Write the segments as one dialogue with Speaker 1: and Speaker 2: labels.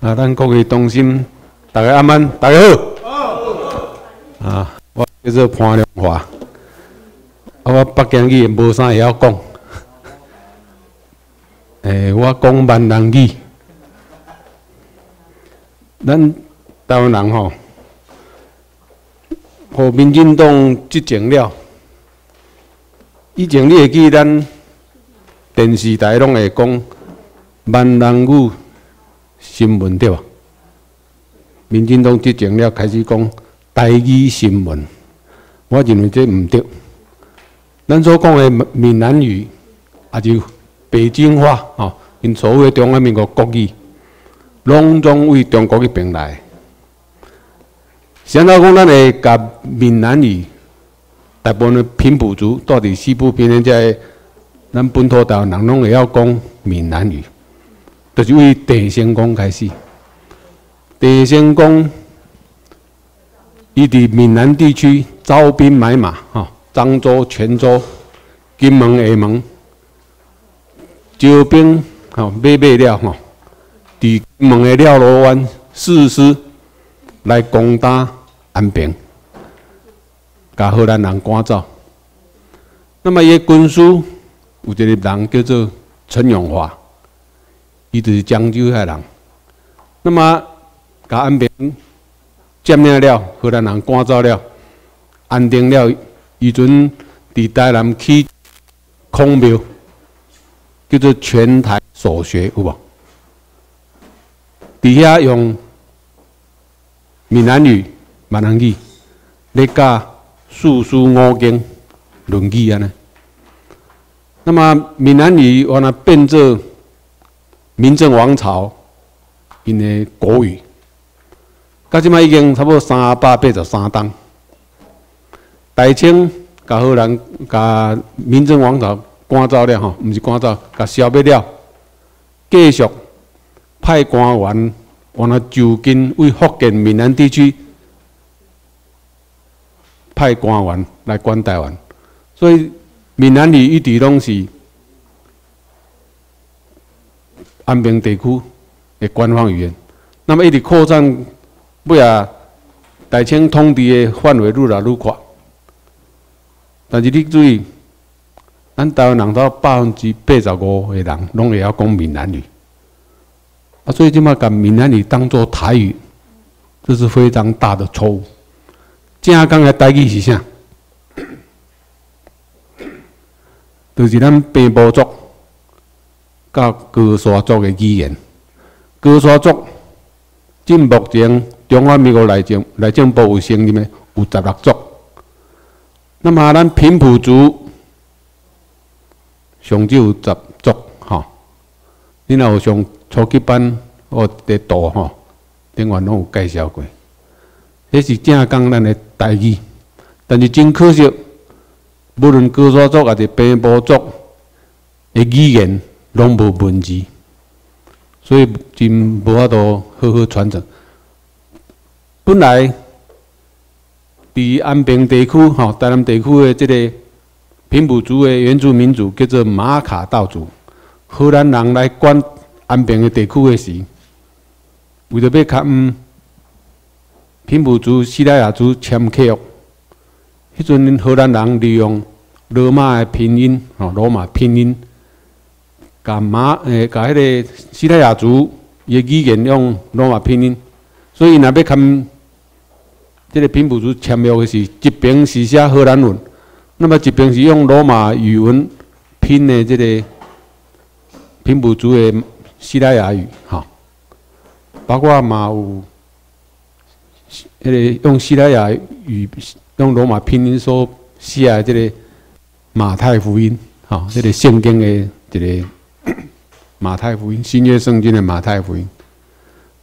Speaker 1: 啊，咱各位同心，大家安安，大家好。啊，我叫做潘良华，啊，我北京语无啥会晓讲。诶，我讲闽南语。咱台湾人吼，和民进党执政了，以前你会记咱电视台拢会讲闽南语。新闻对吧？民进党执政了，开始讲台语新闻，我认为这唔对。咱所讲的闽南语，也就北京话，吼，因所谓中华民国国语，拢总为中国去平来。现在讲咱会甲闽南语，大部分的平埔族，到底西部边的咱本土台湾人拢会晓讲闽南语。就是为地仙宫开始，地仙宫伊伫闽南地区招兵买马，哈，漳州、泉州、金门、厦门招兵，哈，买买了，哈，伫金门的廖罗湾誓师来攻打安平，把荷兰人赶走。那么伊军师有一个人叫做陈永华。伊就是漳州遐人，那么甲安平占领了，荷兰人赶走了，安定了，伊阵伫台南起孔庙，叫做全台所学有无？伫遐用闽南语、闽南语来教四书五经、论语安尼。那么闽南语完了变做。明正王朝因的国语，到即卖已经差不多三百八十三档。大清甲荷兰甲明正王朝赶走了吼，毋是赶走，甲消灭了。继续派官员往那就近为福建闽南地区派官员来管台湾，所以闽南语一直拢是。安平地区的官方语言，那么一直扩展，不也大清统治的范围愈来愈宽。但是你注意，咱台湾人到百分之八十五的人拢会晓讲闽南语，啊，所以即马把闽南语当做台语，这是非常大的错误。正讲的台语是啥？就是咱平埔族。甲高山族的语言，高山族，至目前中华民国内政内政部有承认的有十六族。那么咱平埔族上就有十族，吼。你若有上初级班学地图吼，顶完拢有介绍过。迄是正讲咱的台语，但是真可惜，无论高山族还是平埔族的语言。拢无文字，所以真无法度好好传承。本来伫安平地区、吼台南地区的即个平埔族的原住民族叫做马卡道族，荷兰人来管安平的地区的时，为着要甲平埔族、西拉雅族签契约，迄阵荷兰人利用罗马的拼音，吼罗马拼音。甲马诶，甲迄个西太雅族伊语言用罗马拼音，所以若要跟即个平埔族签约的是一边是写荷兰文，那么一边是用罗马语文拼的即个平埔族的西太雅语，哈，包括嘛有迄个用西太雅语用罗马拼音所写的即个马太福音，哈，即个圣经的一个。马太福音，新约圣经的马太福音，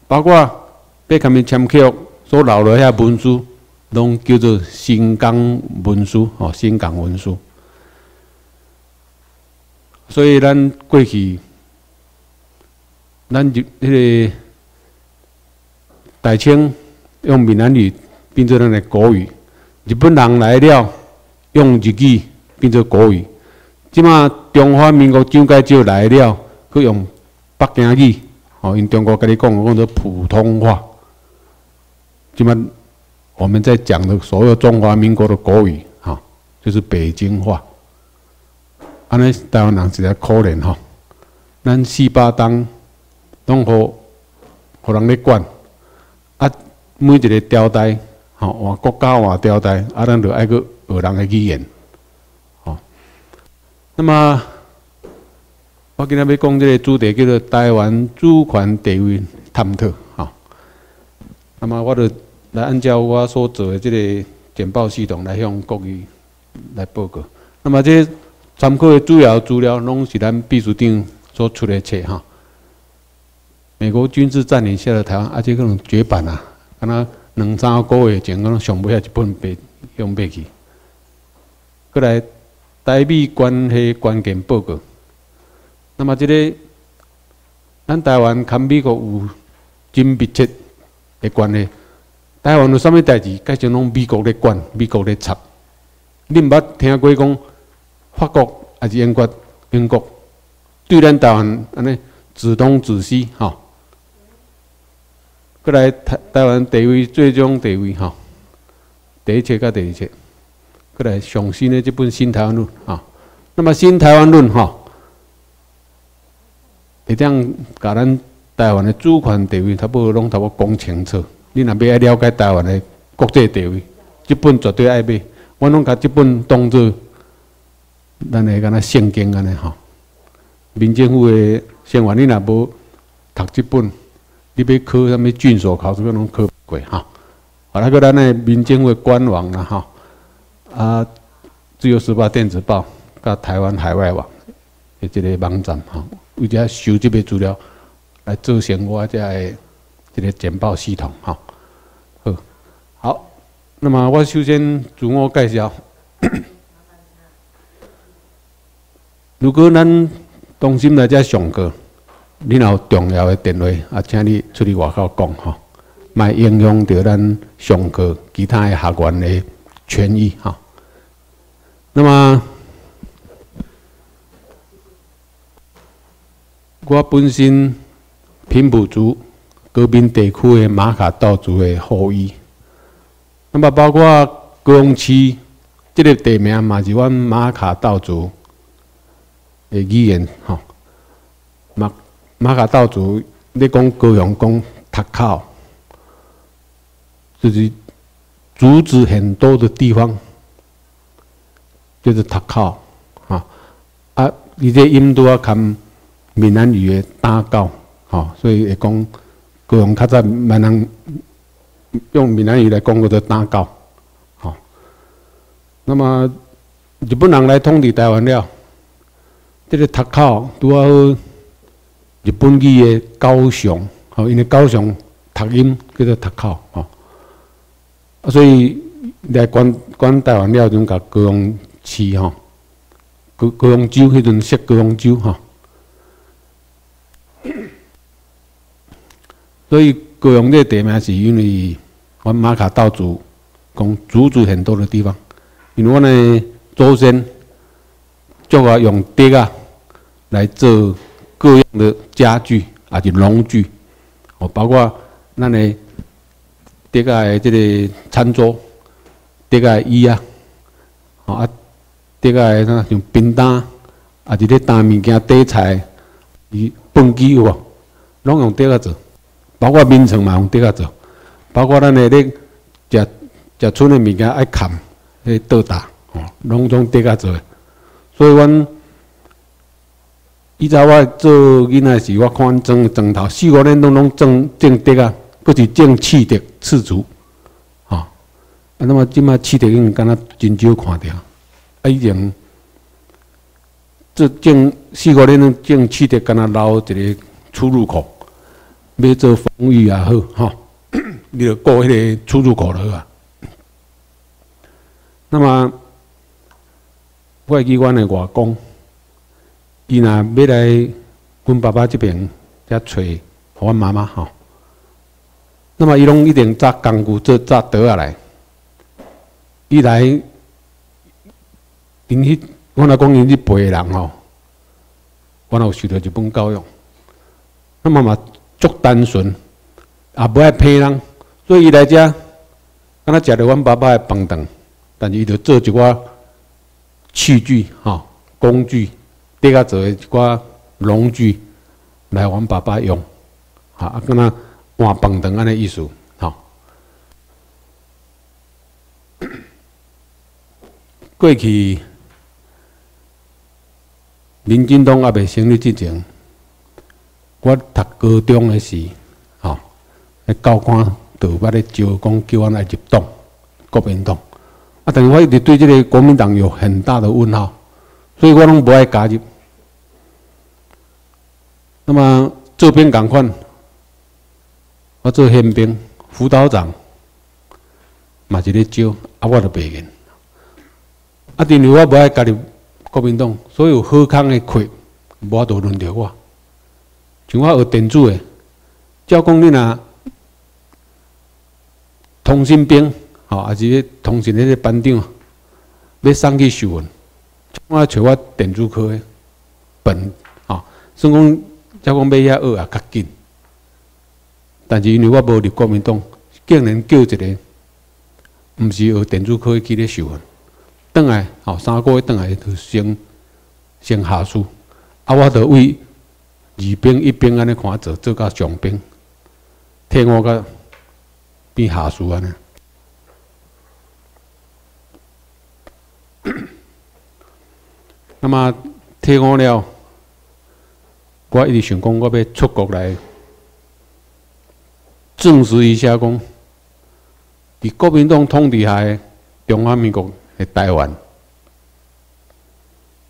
Speaker 1: 包括被他们签约所留落遐文书，拢叫做新港文书，哦，新港文书。所以咱过去，咱就迄个大清用闽南语变做咱的国语，日本人来了用日语变做国语，即马中华民国蒋介石来了。佮用北京语，哦，因中国跟你讲讲做普通话，即么我们在讲的所有中华民国的国语，哈，就是北京话。安尼台湾人实在可怜哈，咱四八党拢互互人咧管，啊，每一个朝代，吼换国家换朝代，啊，咱就爱去学人的语言，那么，我今日要讲这个主题叫做台湾主权地位探讨，哈。那么，我就来按照我所做的这个简报系统来向各位来报告。那么这。参考的主要资料拢是咱秘书长所出的册哈。美国军事占领下的台湾，而且可能绝版啊，敢若两三个月前可能上不下一本白用白去。过来台美关系关键报告。那么这个咱台湾跟美国有真密切的关系。台湾有啥物代志，改成拢美国咧管，美国咧插。你毋捌听过讲？法国还是英国？英国对咱台湾安尼自东自西，吼。过来台台湾地位最终地位，吼。第一册甲第二册，过来上新的这本《新台湾论》啊。那么《新台湾论》吼，会这样甲咱台湾的主权地位，差不多拢差不多讲清楚。你若要了解台湾的国际地位，这本绝对爱买。我拢把这本当做。咱会敢那圣经安尼吼，民政府的生活，你若无读这本，你要考啥物军所考试，可能考不过哈。好，那个咱的民政府的官网啦哈，啊，自由时报电子报，甲台湾海外网的这个网站哈，为遮收集个资料来组成我遮个这个简报系统哈。好，好，那么我首先自我介绍。如果咱中心来遮上课，你有重要的电话，啊，请你出去外口讲吼，莫影响到咱上课其他的学员的权益哈。那么，我本身平埔族高滨地区的马卡道族的后裔，那么包括高雄市这个地名嘛，是阮马卡道族。的语言吼，马马卡道族，你讲高雄讲塔靠，就是竹子很多的地方，就是塔靠，啊啊，伊这音都要看闽南语的打告，吼，所以会讲高雄较早闽南用闽南语来讲，叫做打告，吼。那么日本人来统治台湾了。这个读考拄好日本语的高雄，吼，因为高雄读音叫做读考，吼，所以来管管台湾了，就甲高雄市，吼，高高雄州迄阵设高雄州，吼，所以高雄这地名是因为阮马卡道族讲祖祖很多的地方，因为阮的祖先。就我用竹啊来做各样的家具，还是农具，哦，包括咱的竹啊这个餐桌、竹啊椅啊，啊，竹啊那像冰担，啊，是咧担物件、底菜、伊饭几有无？拢用竹啊做，包括眠床嘛用竹啊做，包括咱的咧食食剩的物件爱砍，迄倒打，吼，拢用竹啊做。所以，阮以前我做囡仔时，我看砖砖头四五年拢拢种种竹啊，佫是种刺竹、刺竹，吼。啊，那么即摆刺竹已经敢若真少看着，啊，已经这种四五年拢种刺竹，敢若留一个出入口，要做防御也好，吼，你就过迄个出入口了啊。那么。会记阮的外公，伊若要来阮爸爸这边遮找阮妈妈吼，那么伊拢一定扎工具做扎倒下来。伊来，因迄我若讲因迄辈人吼，我有受到日本教育，那么嘛足单纯，也不爱骗人，所以伊来遮，敢若食着阮爸爸的饭顿，但是伊着做一寡器具吼工具，底下做一寡农具来阮爸爸用，哈啊，敢若换饭顿安尼意思，吼。过去林振东也未成立之前。我读高中的时，吼，迄教官就捌咧招讲叫我来入党，国民党。啊，但是我一直对这个国民党有很大的问号，所以我拢不爱加入。那么这边赶快，我做宪兵、辅导长，嘛是咧招，啊，我就白瘾。啊，因为我不爱加入国民党，所有好康的课，无都轮到我。像我学电子的，照讲你若通信兵，吼，还是通信迄个班长，要送去受训，我找我电子科的本，吼，算讲照讲要遐学也较紧。但是因为我无入国民党，竟然叫一个，毋是学电子科去咧受训，等来，哦，三个月转来就升升下士，啊，我着为。二兵一兵安尼看做，做到上兵，替我个变下士安尼。那么替我了，我一直想讲，我要出国来证实一下，讲伫国民党统治下，中华民国诶台湾，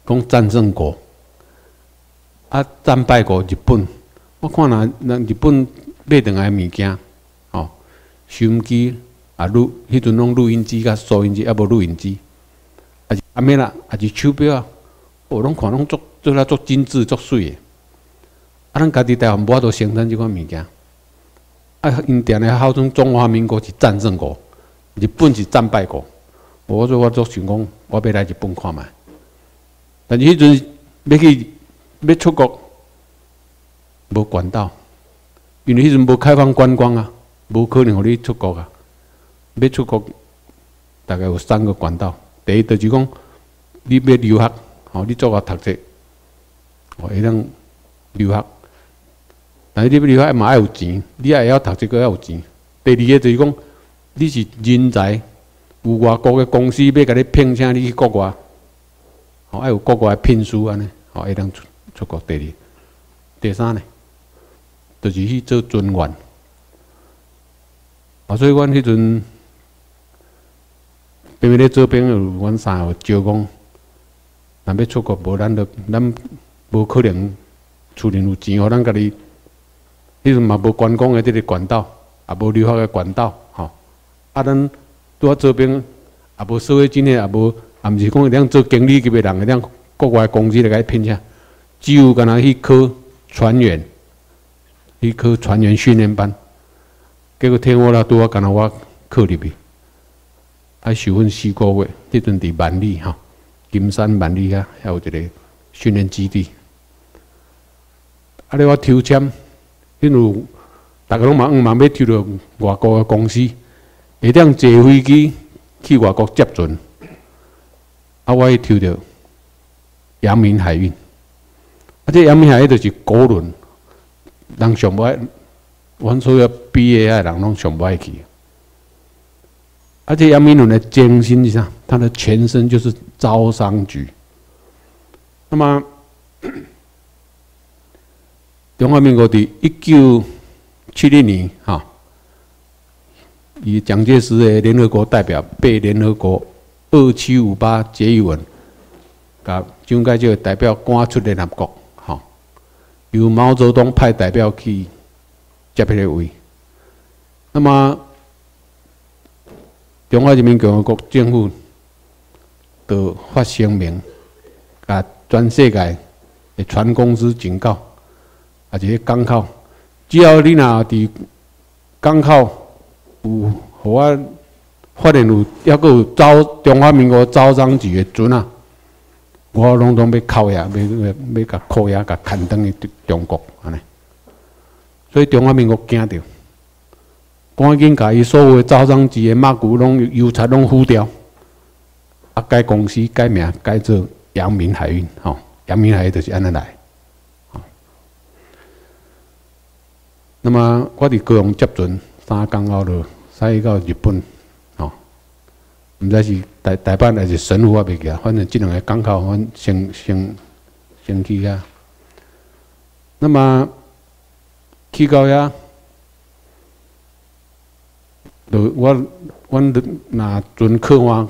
Speaker 1: 讲战胜国。啊，战败国日本，我看那那日本买倒来物件，哦，收音机啊录，迄阵拢录音机甲收音机，啊无录音机，啊是阿咩啦，啊是手表。啊，哦，拢看拢做做啦做精致做水诶，啊，咱家己台湾无法度生产即款物件，啊，因定咧号称中华民国是战胜国，日本是战败国，我说我做想讲，我要来日本看觅，但是迄阵要去。要出国无管道，因为迄阵无开放观光啊，无可能互你出国啊。要出国大概有三个管道，第一就是讲你要留学，吼，你做个读册，哦，会当留学。但是你要留学嘛爱有钱，你也要读册个要有钱。第二个就是讲你是人才，有外国个公司要甲你聘请你去国外，吼，爱有国外聘书安尼，吼，会当出。出国第二、第三呢，就是去做专员。啊，所以阮迄阵，因为咧做朋友，阮三个招工，若要出国，无咱着咱无可能厝里有钱，互咱家己。迄阵嘛无观光的这个管道，也无留学的管道，吼。啊，咱拄啊做兵，也无社会经验，也无，也毋是讲一定做经理级别人，一定国外公司来甲伊聘请。只有干那去考船员，去考船员训练班，结果听我啦，拄啊干那我考入去，啊受训四个月，迄阵伫万里哈，金山万里啊，还有一个训练基地。啊，你我抽签，因为大家拢嘛毋要抽到外国嘅公司，会当坐飞机去外国接船，啊，我去抽到阳明海运。啊！这阳明海运就是高轮，人上不爱，阮所有毕业的人拢上不爱去。而且阳明轮的精神是啥？他的前身就是招商局。那么，中华民国的一九七零年，哈，以蒋介石的联合国代表被联合国二七五八决议文，甲蒋介石代表赶出联合国。由毛泽东派代表去接迄个位，那么中华人民共和国政府就发声明，甲全世界的船公司警告，而且港口，只要你若伫港口有互我发现有，抑个有招中华民国招商局的船啊。我拢拢要扣押，要要要甲扣押，甲牵登去中国安尼。所以中华民国惊着，赶紧甲伊所有招商局的马股拢油漆拢付掉，啊改公司改名改做阳明海运，吼，阳明海运就是安尼来。那么我伫高雄接船三工后就驶到日本，吼，毋知是台台北还是神户，我袂记啊。反正即两个港口，阮先先先去遐。那么去到遐，就我阮若船客换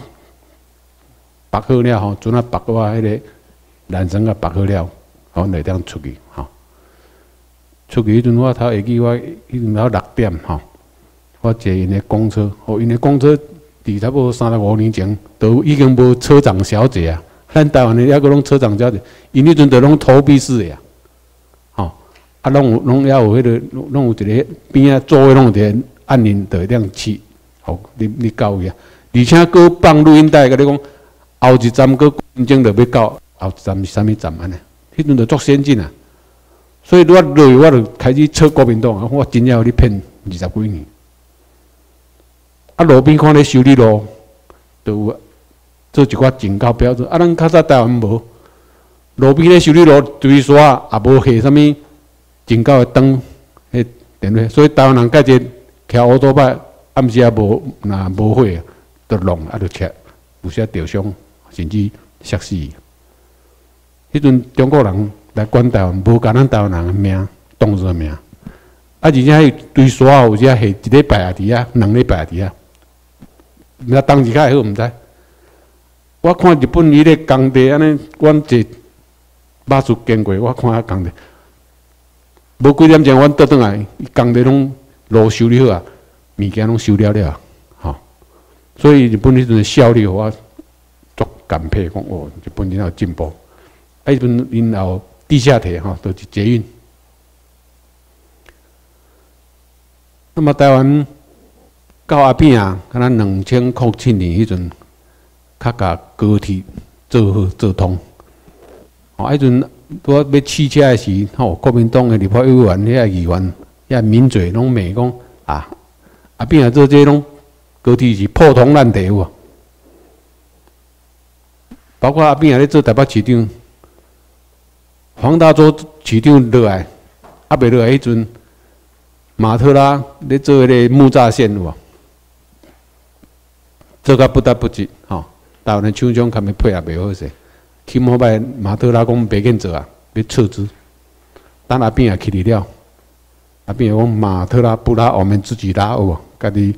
Speaker 1: 绑好了吼，船啊绑我迄个缆绳啊绑好了，好来当出去吼。出去迄阵，我头会记，我迄阵头六点吼，我坐因的公车，哦，因的公车伫差不多三十五年前，都已经无车长小姐啊。咱台湾的抑个拢车长小姐，因迄阵都拢投币式的呀，吼，啊，拢有拢抑有迄个，拢有一个边啊座位拢有一个按钮的亮起，吼，你你到位啊，而且搁放录音带，甲你讲后一站搁分钟就要到，后一站是啥物站安尼？迄阵就足先进啊。所以我落去，我就开始测国民党啊！我真正互你骗二十几年。啊，路边看咧修理路，都有做一寡警告标志。啊，咱较早台湾无，路边咧修理路，对沙也无下啥物警告的灯，迄电话。所以台湾人家己骑乌托拜，暗时也无若无火，就弄啊，就切，有些掉伤，甚至摔死。迄阵中国人。来管台湾，无甲咱台湾人命当作命，啊！而且迄对沙有只下一礼拜啊，伫啊，两礼拜啊，伫啊。那当时较好毋知。我看日本伊咧工地安尼，阮一巴士经过，我看下工地。无几点钟，阮倒转来，工地拢路修理好啊，物件拢修了了，吼。所以日本迄阵效率，我足感佩，讲哦，日本真有进步。啊，迄阵因后。地下铁哈都是捷运。那么台湾到阿扁啊，可能两千零七年迄阵，较甲高铁做好做通。哦，迄阵我要汽车诶时，吼，国民党诶立法委员、遐议员、遐民嘴拢骂讲啊，阿扁啊做这拢高铁是破铜烂铁有包括阿扁啊咧做台北市长。黄大洲市长落来，啊，未落来迄阵，马特拉咧做迄个木栅线有无？做甲不得不及，吼，台湾的厂商较咪配合袂好势，起码摆马特拉讲袂紧做啊，要撤资。等阿扁也去了，阿扁讲马特拉不拉，我们自己拉有无？家己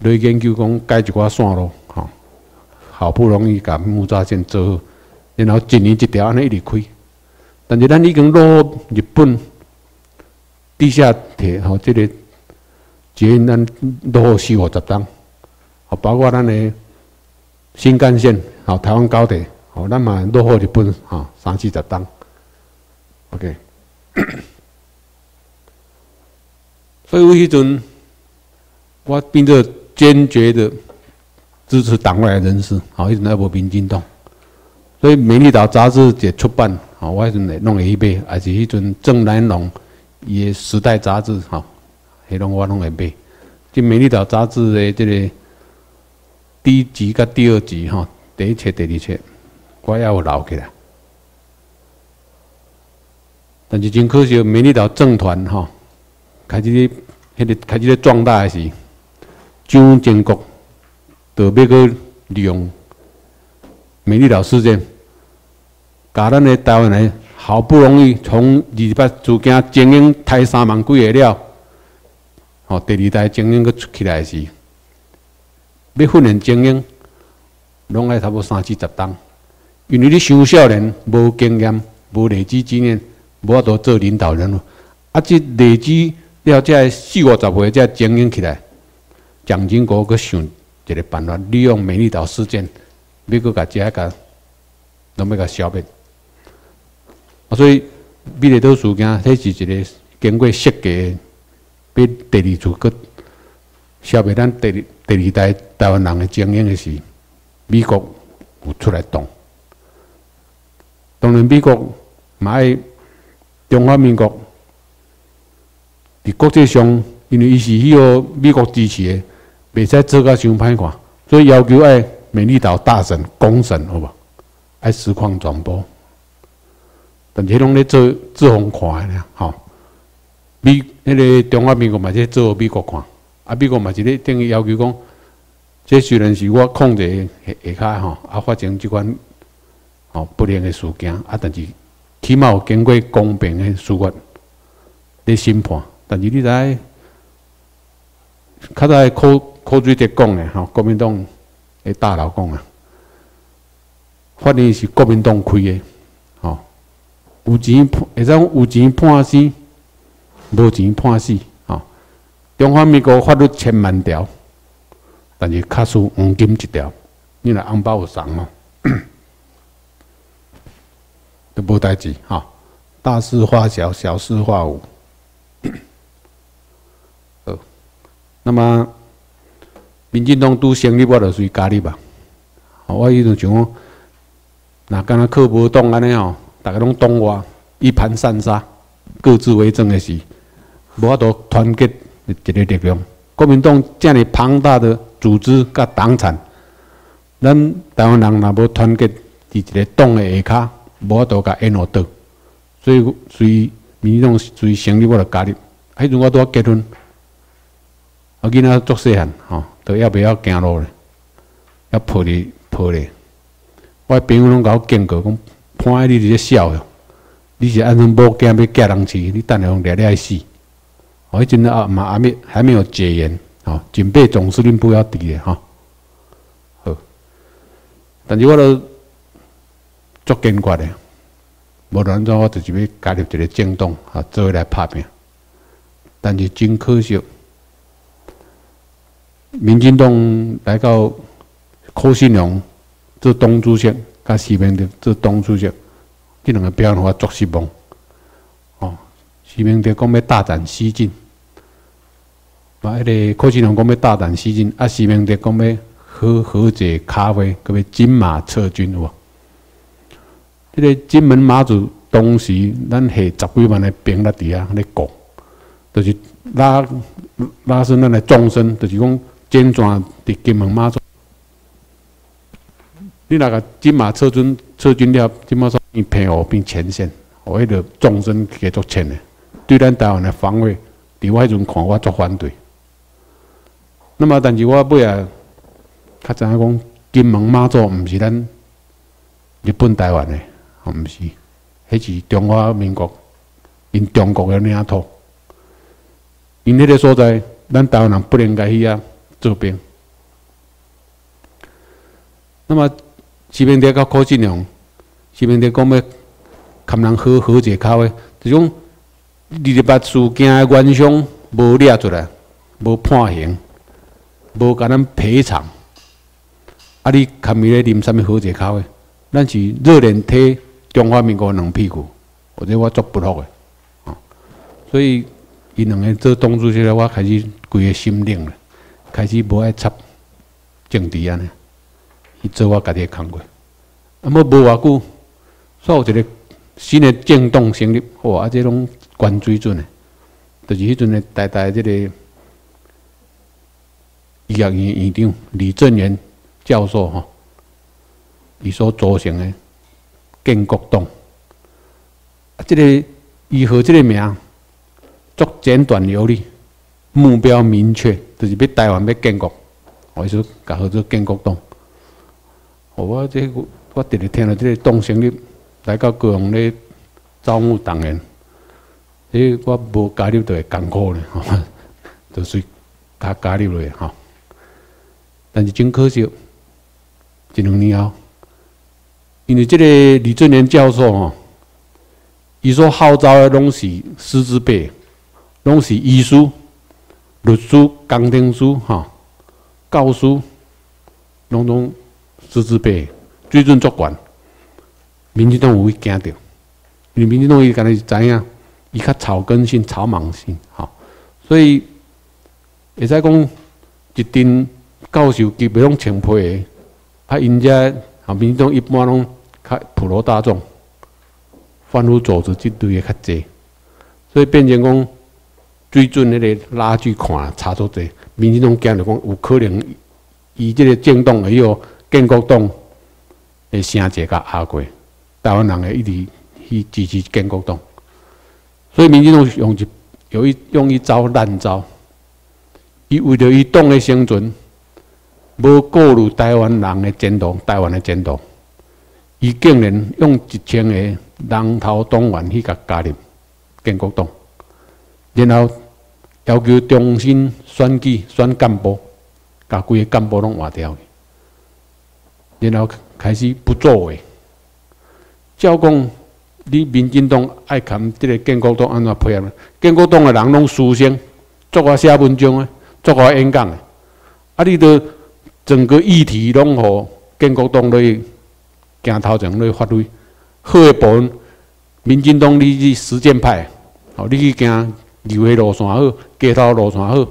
Speaker 1: 来研究讲改一寡线路，吼，好不容易甲木栅线做好，然后一年一条安尼一直开。但是咱已经落日本地下铁吼，这个捷运咱落四五十档，吼，包括咱的新干线，吼，台湾高铁，吼，咱嘛落后日本，吼，三四十档，OK。所以，迄阵我变作坚决的支持党外人士，好，迄阵还无民进党，所以《美丽岛》杂志也出版。哦，我迄阵会弄会去买，还是迄阵郑南龙伊诶时代杂志，吼，迄拢我拢会买。即《美丽岛》杂志的这个第一集甲第二集，吼，第一册、第二册，我也有留起来。但是真可惜，《美丽岛》政团，吼，开始咧，迄个开始咧壮大诶时，蒋经国特别去利用《美丽岛》事件。甲咱的台湾人好不容易从二八资件精英抬三万几个了，吼，第二代精英佫出起来时，要训练精英，拢爱差不多三四十档，因为你小少年无经验、无累积经验，无法度做领导人物。啊，即累积了这四五十岁才精英起来，蒋经国佫想一个办法，利用美丽岛事件，要佫甲遮个，拢要甲消灭。啊所以，美丽岛事件，迄是一个经过设计，俾第二次个消灭咱第二第二代台湾人的精英的是，美国有出来动。当然，美国买中华民国伫国际上，因为伊是迄个美国支持的，袂使做甲伤歹看，所以要求爱美丽岛大审公审，好无？爱实况转播。但是拢咧做做互看的吼。美迄个中华民国嘛，在做美国看，啊，美国嘛是咧等于要求讲，这虽然是我控制下下骹吼，啊，发生即款吼不良的事件，啊，但是起码有经过公平的司法咧审判。但是你知，较早考考水在讲的吼，国民党的大佬讲啊，法院是国民党开的，吼，有钱，会使有钱判死，无钱判死，中华民国法律千万条，但是卡输黄金一条，你若红包有送哦，都无代志，哈。大事化小，小事化无。呃那么，民进党拄成立，我就随加入吧。我迄阵想讲，那敢若靠无党安尼哦，大家拢懂我，一盘散沙，各自为政的是，无法度团结一个力量。国民党这样庞大的组织甲党产，咱台湾人若无团结伫一个党的下骹，无法度甲引落倒。所以所以民进党随成立，我来加入。迄阵我拄要结婚。我囡仔足细汉，吼，都要不要行路咧？要抱咧抱咧。我朋友拢甲我警告讲，潘你伫咧笑哟，你是安怎无惊要嫁人去？你等下用掠掠死。我迄阵啊嘛还没还没有戒严，吼，警备总司令部要伫咧，吼。好，但是我都足坚决的，无论怎我就是要加入一个政党，啊，做来拍拼。但是真可惜。民进党来到柯信良做党主席，甲徐明德做党主席，这两个表现我足失望。哦，徐明德讲要大展西进，啊，迄个柯信良讲要大展西进，啊，徐明德讲要喝喝者咖啡，各位金马撤军有无？迄个金门马祖当时咱下十几万的兵在底下咧讲，就是拉拉伸咱的纵深，就是讲。坚转伫金门马祖，你那个金马撤军撤军了，金马说变平湖变前线，我迄个纵深继续前的，对咱台湾的防卫，伫我迄阵看我足反对。那么，但是我尾啊，较知影讲金门马祖毋是咱日本台湾的，毋是，迄是中华民国因中国的领土，因迄个所在，咱台湾人不应该去啊。做兵，那么西边在甲柯信良，西边在讲要看人好好者口的，这种二十八事件的原凶无抓出来，无判刑，无甲咱赔偿，啊！你看伊咧啉啥物好者口的？咱是热脸贴中华民国两屁股，或者我做不服的啊！所以，伊两个做党主席了，我开始规个心冷了。开始无爱插政治安尼，去做我家己的工过。啊，么无偌久，煞有一个新的政党成立，哇！啊，这种高水准的，就是迄阵的台大这个医学院院长李正元教授吼，伊所组成的建国党。啊，这个以何这个名，足简短有力。目标明确，就是要台湾要建国，我说搞好做建国党。我这我直直听到这个党成立，来到高雄咧招募党员，诶，我无加入就会艰苦咧，就是加加入咧吼。但是真可惜，一两年后，因为这个李正年教授吼，伊所号召的拢是师资辈，拢是医书。律师、工程师、哈教师，拢拢师资辈，水准足悬。民进党有会惊着，因为民进党伊敢若是知影，伊较草根性、草莽性，哈，所以会使讲一定教授基本拢穿皮的，啊，因遮啊，民进党一般拢较普罗大众，贩夫走卒即类的较济，所以变成讲。水准迄个拉锯看差足济，民进党惊着讲有可能以即个政党还有建国党的声势甲压过，台湾人会一直去支持建国党，所以民进党用一有一用一招烂招，伊为着伊党的生存，无顾虑台湾人的前途，台湾的前途。伊竟然用一千个人头党员去甲加入建国党，然后要求重新选举选干部，甲规个干部拢换掉，然后开始不作为。照讲，你民进党爱看即个建国党安怎配合？建国党的人拢书生，作我写文章诶，作我演讲诶，啊，你都整个议题拢互建国党咧。行头前咧发挥，好诶部分，民进党你去实践派，吼，你去行流的路线好，街头路线好，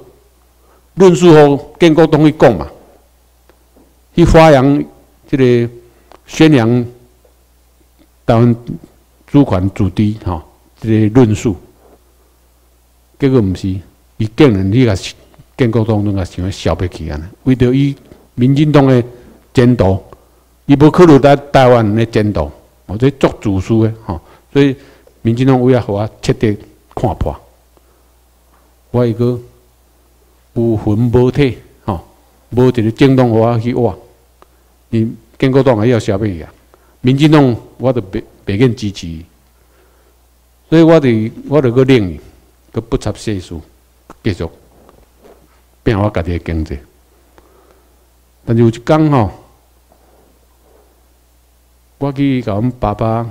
Speaker 1: 论述互建国党去讲嘛，去发扬即个宣扬台湾主权主地吼，即个论述，结果毋是，伊竟然去甲建国党拢甲想要消灭去安尼，为着伊民进党诶前途。伊无考虑在台湾的前途，或者作自私的吼，所以民进党为了互我彻底看破，我一个无魂无体吼，无一个政党互我去挖，你建国党还要消灭伊啊？民进党我都别别愿支持，所以我伫我著个领伊，佮不插世事，继续变我家己的经济，但是有一讲吼。我去甲阮爸爸，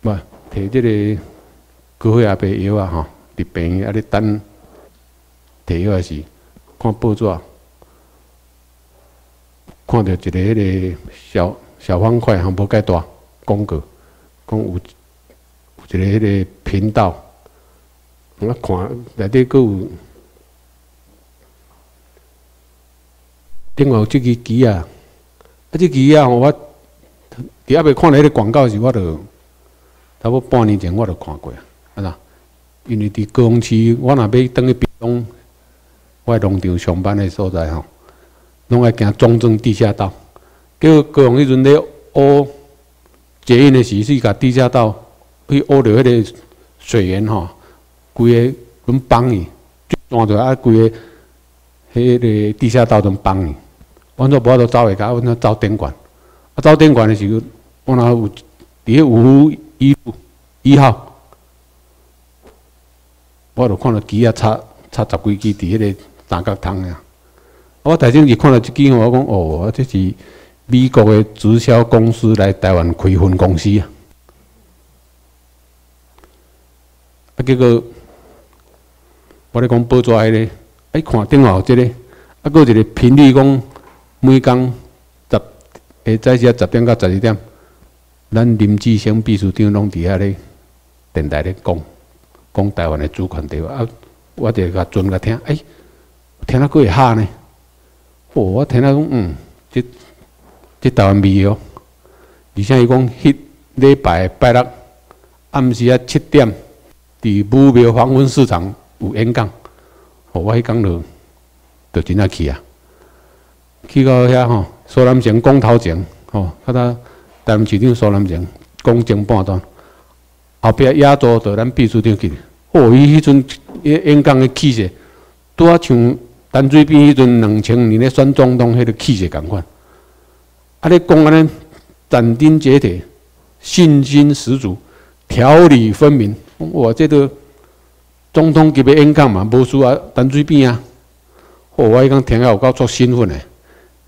Speaker 1: 不摕即个高血压病药啊，吼，伫病院啊咧等摕药时，看报纸，看到一个迄个小小方块，吼，无介大广告，讲有有一个迄个频道，我看内底佫有，另外有即支机啊，啊，即机啊，我。伫还未看迄个广告时，我著差不多半年前我著看过啊，啊啦，因为伫高雄市，我若要等去屏东，我农场上班的所在吼，拢爱行中正地下道。结果高雄迄阵咧挖捷运的时，是甲地下道去挖着迄个水源吼，规个拢崩去，断着啊，规个迄个地下道拢崩去，阮做无法度走下阮怎走电管？啊，走电管的时候。我那有伫个五一一号，我著看到机啊插插十几支伫迄个三角窗呀。我大前日看到一支，我讲哦，这是美国的直销公司来台湾开分公司啊。啊，结果我咧讲报纸迄个，哎，看顶头即个，啊，搁一个频率讲每工十下早时啊十点到十二点。咱林志升秘书长拢伫遐咧电台咧讲，讲台湾的主权地位啊，我就甲转来听，哎，听了佫会哈呢。哦，我听了讲，嗯，即即台湾味哦。而且伊讲，迄礼拜拜六暗时啊七点，伫武庙黄昏市场有演讲。哦，我迄讲就就真正去啊，去到遐吼，苏南城讲头前，吼，甲他。台市长苏南城讲前半段，后壁压座着咱秘书长去。哦，伊迄阵演讲的气势，拄啊像陈水扁迄阵两千年咧选总统迄个气势共款。啊，咧讲安尼斩钉截铁、信心十足、条理分明。我这个总统级别演讲嘛，无输啊陈水扁啊。哦，我迄讲听了有够足兴奋的，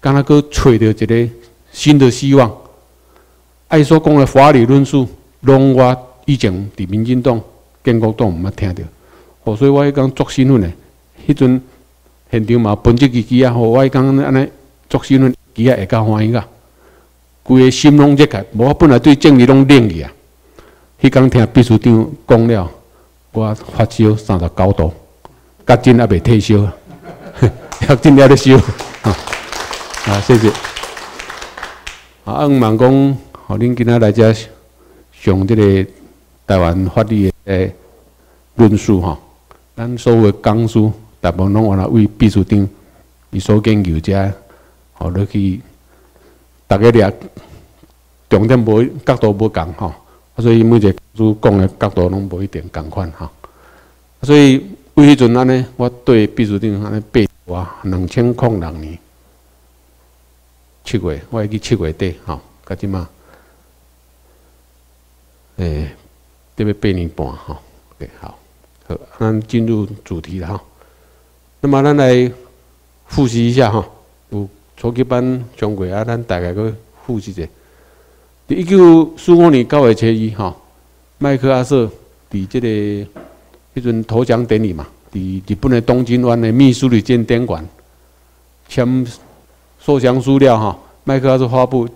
Speaker 1: 敢若佫找到一个新的希望。爱所讲的法理论述，拢我以前伫民进党、建国党毋捌听着，哦，所以我迄讲作新闻的，迄阵现场嘛，分即支机啊，吼，我迄讲安尼作新闻机啊，会较欢喜个，规个心拢热开，无我本来对政治拢冷去啊。迄讲听秘书长讲了，我发烧三十九度，甲真还未退烧，要真了咧烧，啊，谢谢。啊，五万讲。好，恁今仔来遮上即个台湾法律的论述吼，咱所有讲师大部分拢往来为秘书长伊所研究者，吼，落去逐个掠重点无角度无共吼，所以每一个师讲的角度拢无一定共款吼。所以为迄阵安尼，我对秘书长安尼背我两千零六年七月，我会记七月底吼，甲即嘛，诶，得要八年半吼，OK 好，好，咱进入主题了哈。那么咱来复习一下哈，有初级班上过啊，咱大概去复习者。一九四五年九月初一哈，麦克阿瑟伫即个迄阵投降典礼嘛，伫日本的东京湾的秘书里间典馆签受降书了哈。麦克阿瑟发布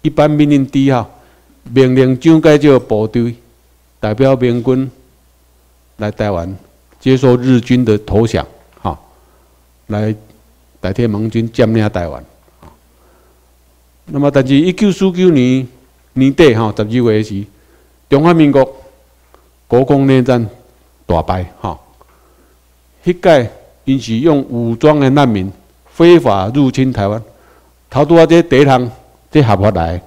Speaker 1: 一般命令第一号，命令蒋介石部队代表民军来台湾接受日军的投降哈。来代替盟军占领台湾。那么，但是一九四九年年底哈，十二月时，中华民国国共内战大败哈。迄届因是用武装的难民非法入侵台湾，逃多啊！这第一趟这合法来，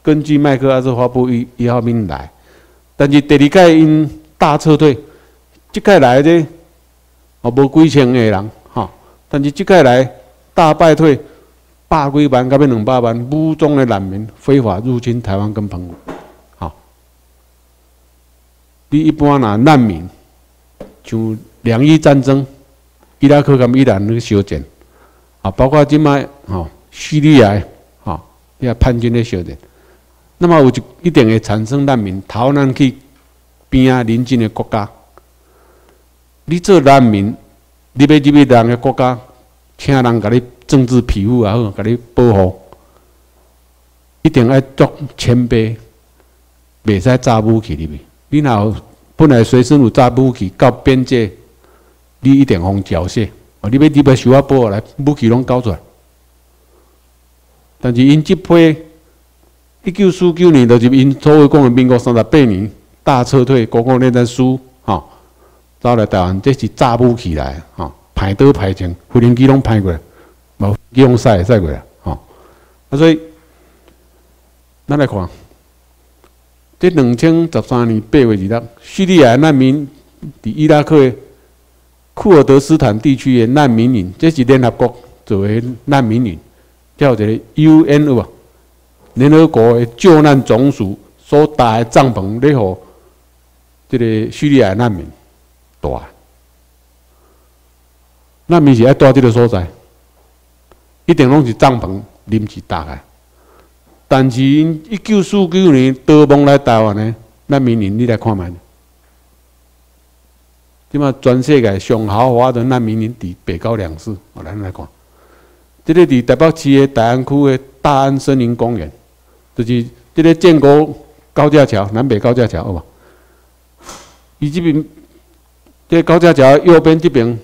Speaker 1: 根据麦克阿瑟发布一一号命令来。但是第二届因大撤退，即届来的哦无几千个人哈。但是即届来大败退，百几万到要两百万武装的难民非法入侵台湾跟澎湖，好。你一般呐难民，像两伊战争、伊拉克跟伊朗那个小战，啊，包括即卖吼叙利亚，吼也叛军的小战，那么有就一定会产生难民逃难去边啊邻近的国家，你做难民。你要入去人个国家，请人甲你政治庇护也好，甲你保护，一定要足谦卑，袂使炸武器入去。你若本来随身有炸武器，到边界，你一定互缴械。哦，你要你要收啊保护来，武器拢交出来。但是因即批一九四九年，就是因所谓讲的民国三十八年大撤退，国共内战输。走来台湾，这是炸不起来，吼，派刀排枪，飞行机拢派过来，无用使使过来，吼。啊，所以咱来看，这两千十三年八月二日，叙利亚难民伫伊拉克的库尔德斯坦地区的难民营，这是联合国作为难民营，叫一个 UN 有无？联合国的救难总署所搭的帐篷，咧，互这个叙利亚难民。大，难民是爱住这个所在，一定拢是帐篷临时搭的。但是一九四九年德邦来台湾的难民营，你来看觅。即嘛全世界上豪华的难民营伫北高两市，我咱来看。即个伫台北市的大安区的大安森林公园，就是即个建国高架桥南北高架桥，好无？伊即边。这高架桥右边这边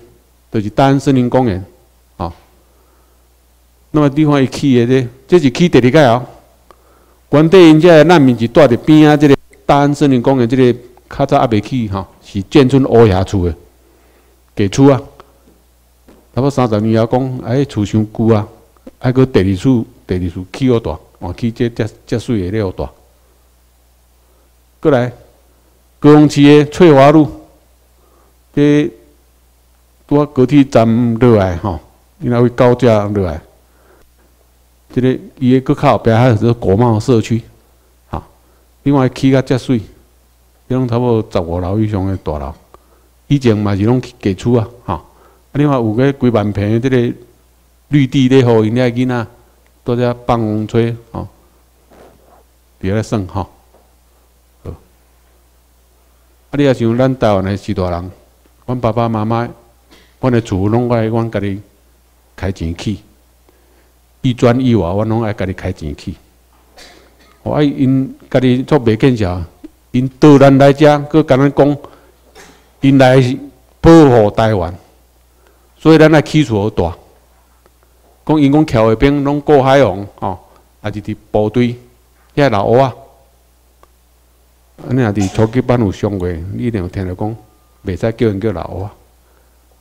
Speaker 1: 就是大安森林公园，啊，那么地方一起的这，这是起第二届哦。原底因这难民是住伫边啊，这个大安森林公园这个卡早还未起哈，是建村乌鸦厝的，给厝啊。差不多三十年后讲，哎，厝伤旧啊，还搁第二厝，第二厝起好大，哦，起这这这水的了大。过来，高雄市的翠华路。这拄啊高铁站落来吼，因为高架落来，这个伊个搁靠后壁还是国贸社区，哈。另外起较遮水，迄种差不多十五楼以上的大楼，以前嘛是拢给厝啊，哈。啊另外有个几万平的这个绿地咧，互因遐囡仔都在放风吹，吼，伫咧耍吼。啊，你也像咱台湾的许大人。阮爸爸妈妈，阮的厝拢爱阮家己开钱去，一砖一瓦，阮拢爱家己开钱去。我爱因家己做袂见效，因导咱来遮，佮甲咱讲，因来保护台湾，所以咱来起厝好大。讲因讲桥下边拢过海王，吼，也是伫部队遐老屋啊。安尼也伫初级班有上过，你一定有听着讲。袂使叫人叫老啊，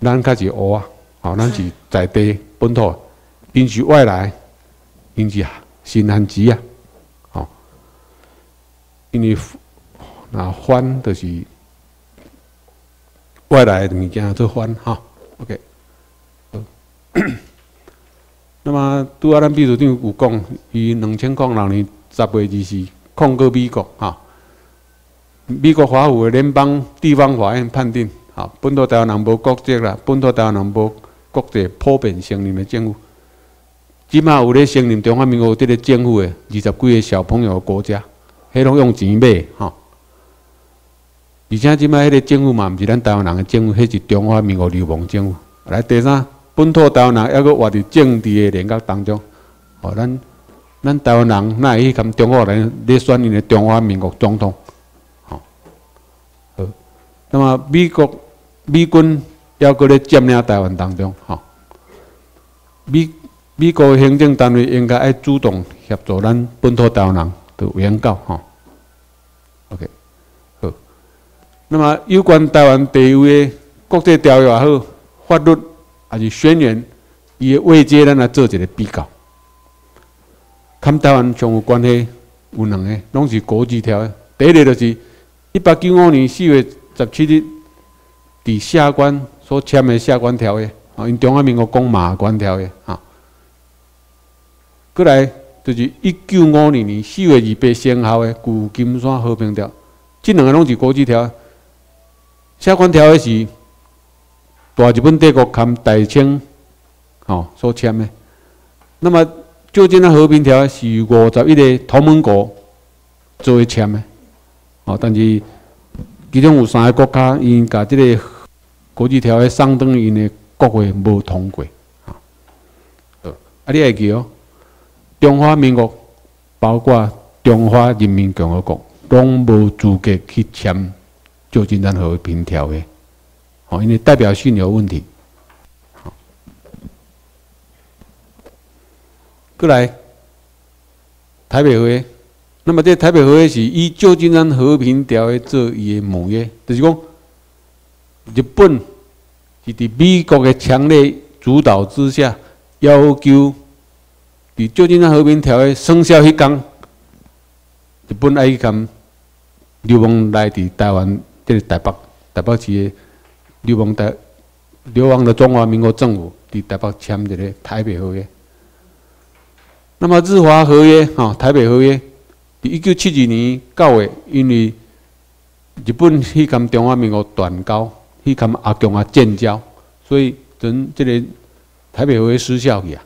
Speaker 1: 咱较是乌啊，吼，咱是在地本土，因是外来，因是新汉籍啊，吼，因为那番就是外来的物件做番哈，OK。那么拄啊，咱秘书长有讲，伊两千零六年十月二四控告美国哈，美国华府的联邦地方法院判定，哈，本土台湾人无国籍啦，本土台湾人无国籍普遍承认的政府，即马有咧承认中华民国这个政府的二十几个小朋友的国家，迄拢用钱买哈，而且即马迄个政府嘛，毋是咱台湾人的政府，迄是中华民国流亡政府。来第三。本土台湾人还阁活伫政治的联合当中，哦，咱咱台湾人哪会去跟中国人咧选因的中华民国总统？好，好，那么美国美军还阁咧占领台湾当中，吼，美美国行政单位应该爱主动协助咱本土台湾人的原告，吼，OK，好，那么有关台湾地位的国际条约也好，法律。还是宣言，伊个位阶咱来做一个比较。跟台湾相有关系有两个，拢是国际条约。第一个就是一八九五年四月十七日伫下关所签的下关条约，啊，因中华民国讲马关条约，啊。过来就是一九五二年四月二八生效的旧金山和平条，这两个拢是国际条约。下关条约是。大日本帝国含大清，吼所签的。那么旧金山和平条约是五十一个同盟国作为签的，哦，但是其中有三个国家因甲这个国际条约相当因的国会无通过，啊，啊，你会记哦，中华民国包括中华人民共和国拢无资格去签旧金山和平条约。哦，因为代表性有问题。好，过来台北合约，那么这台北合约是以旧金山和平条约做伊的模约，就是讲日本是伫美国的强烈主导之下，要求伫旧金山和平条约生效迄天，日本爱去干流亡来伫台湾，即个台北台北市的。流亡的流亡的中华民国政府伫台北签一个台北合约。那么日华合约，哈，台北合约，伫一九七二年九月，因为日本去跟中华民国断交，去跟阿强啊建交，所以等这个台北合约失效去啊。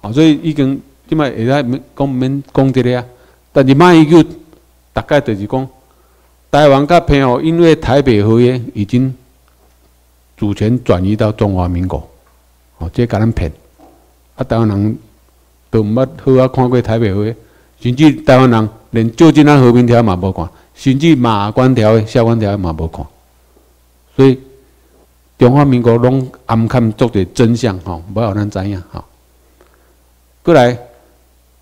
Speaker 1: 好，所以已经即摆会使讲免讲这个啊。但是卖伊就大概就是讲，台湾甲澎湖因为台北合约已经。主权转移到中华民国，哦，这甲咱骗，啊，台湾人都毋捌好啊看过台北会，甚至台湾人连旧金山和平条约嘛无看，甚至马关条约、下关条约嘛无看，所以中华民国拢暗看做者真相，吼，无互咱知影，吼。过来，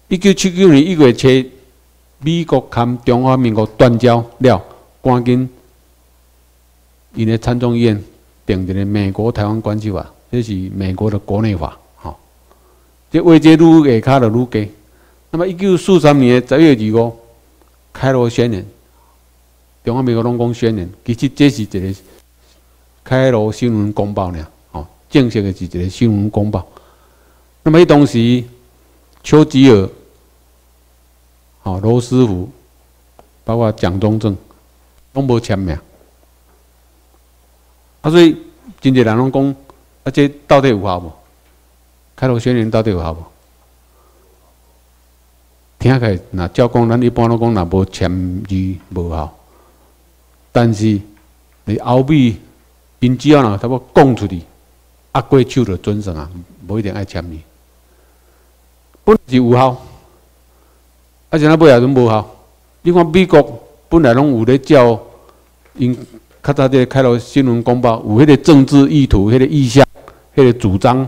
Speaker 1: 一九七九年一月七，美国跟中华民国断交了，赶紧，因个参众议院。定一个美国台湾关系法，这是美国的国内法，吼。这位阶愈下骹就愈低。那么一九四三年十月二五，开罗宣言，中华民国拢讲宣言，其实这是一个开罗新闻公报呢，吼，正式的是一个新闻公报。那么当时丘吉尔、吼罗斯福，包括蒋中正，拢无签名。啊，所以真侪人拢讲，啊，这到底有效无？开罗宣言到底有效无？听起来，那照讲，咱一般拢讲，若无签字无效。但是你后壁，因只要若差不多讲出去，握过手就准算啊，无一定爱签字。本是有效，而且那尾也拢无效。你看美国本来拢有咧照因。较早这开罗新闻公报，有迄个政治意图、迄个意向、迄个主张，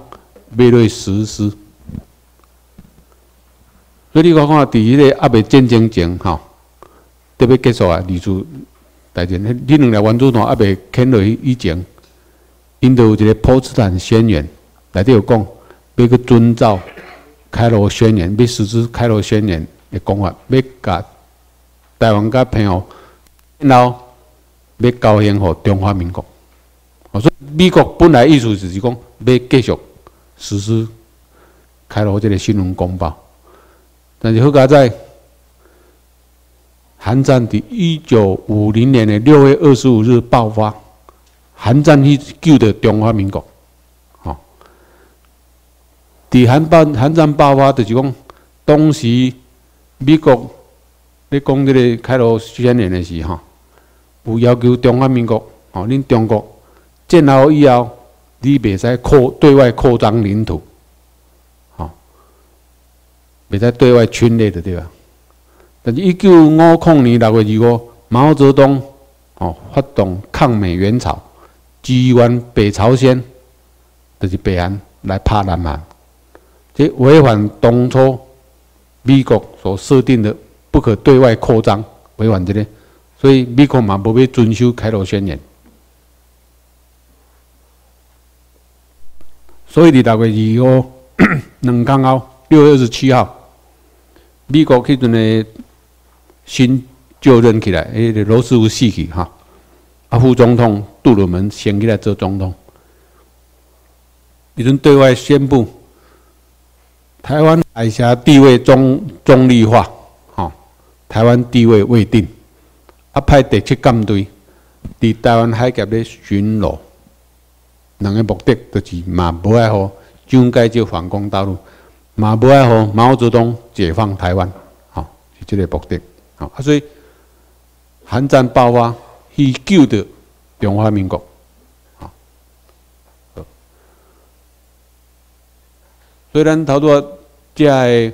Speaker 1: 要来实施。所以你看看，伫迄个阿未战争前，吼，特别结束啊，历史大战，迄两个原子弹阿未牵落以前，因都有一个波茨坦宣言，内底有讲，要去遵照开罗宣言，要实施开罗宣言的讲法，要甲台湾甲朋友，然后要交献互中华民国。所以美国本来意思就是讲，要继续实施开罗这个新闻公报，但是好佳在。韩战伫一九五零年的六月二十五日爆发，韩战去救的中华民国，吼。伫韩爆韩战爆发，就是讲当时美国咧讲这个开罗宣言的时候，有要求中华民国，吼，恁中国战后以后，你袂使扩对外扩张领土，吼，袂使对外侵略的对吧？但是，一九五零年六月二五，毛泽东哦发动抗美援朝，支援北朝鲜，就是北韩来拍南韩，这违反当初美国所设定的不可对外扩张，违反这个，所以美国嘛无要遵守开罗宣言。所以，伫六月二号两天后，六月二十七号，美国迄阵的。新就任起来，诶，罗斯福死去哈，啊，副总统杜鲁门先起来做总统，已经对外宣布，台湾海峡地位中中立化，哈，台湾地位未定，啊，派第七舰队伫台湾海峡咧巡逻，两个目的就是嘛，无爱好蒋介石反攻大陆，嘛无爱好毛泽东解放台湾，哈，是这个目的。啊，所以韩战爆发，去救的中华民国，啊，虽然头多在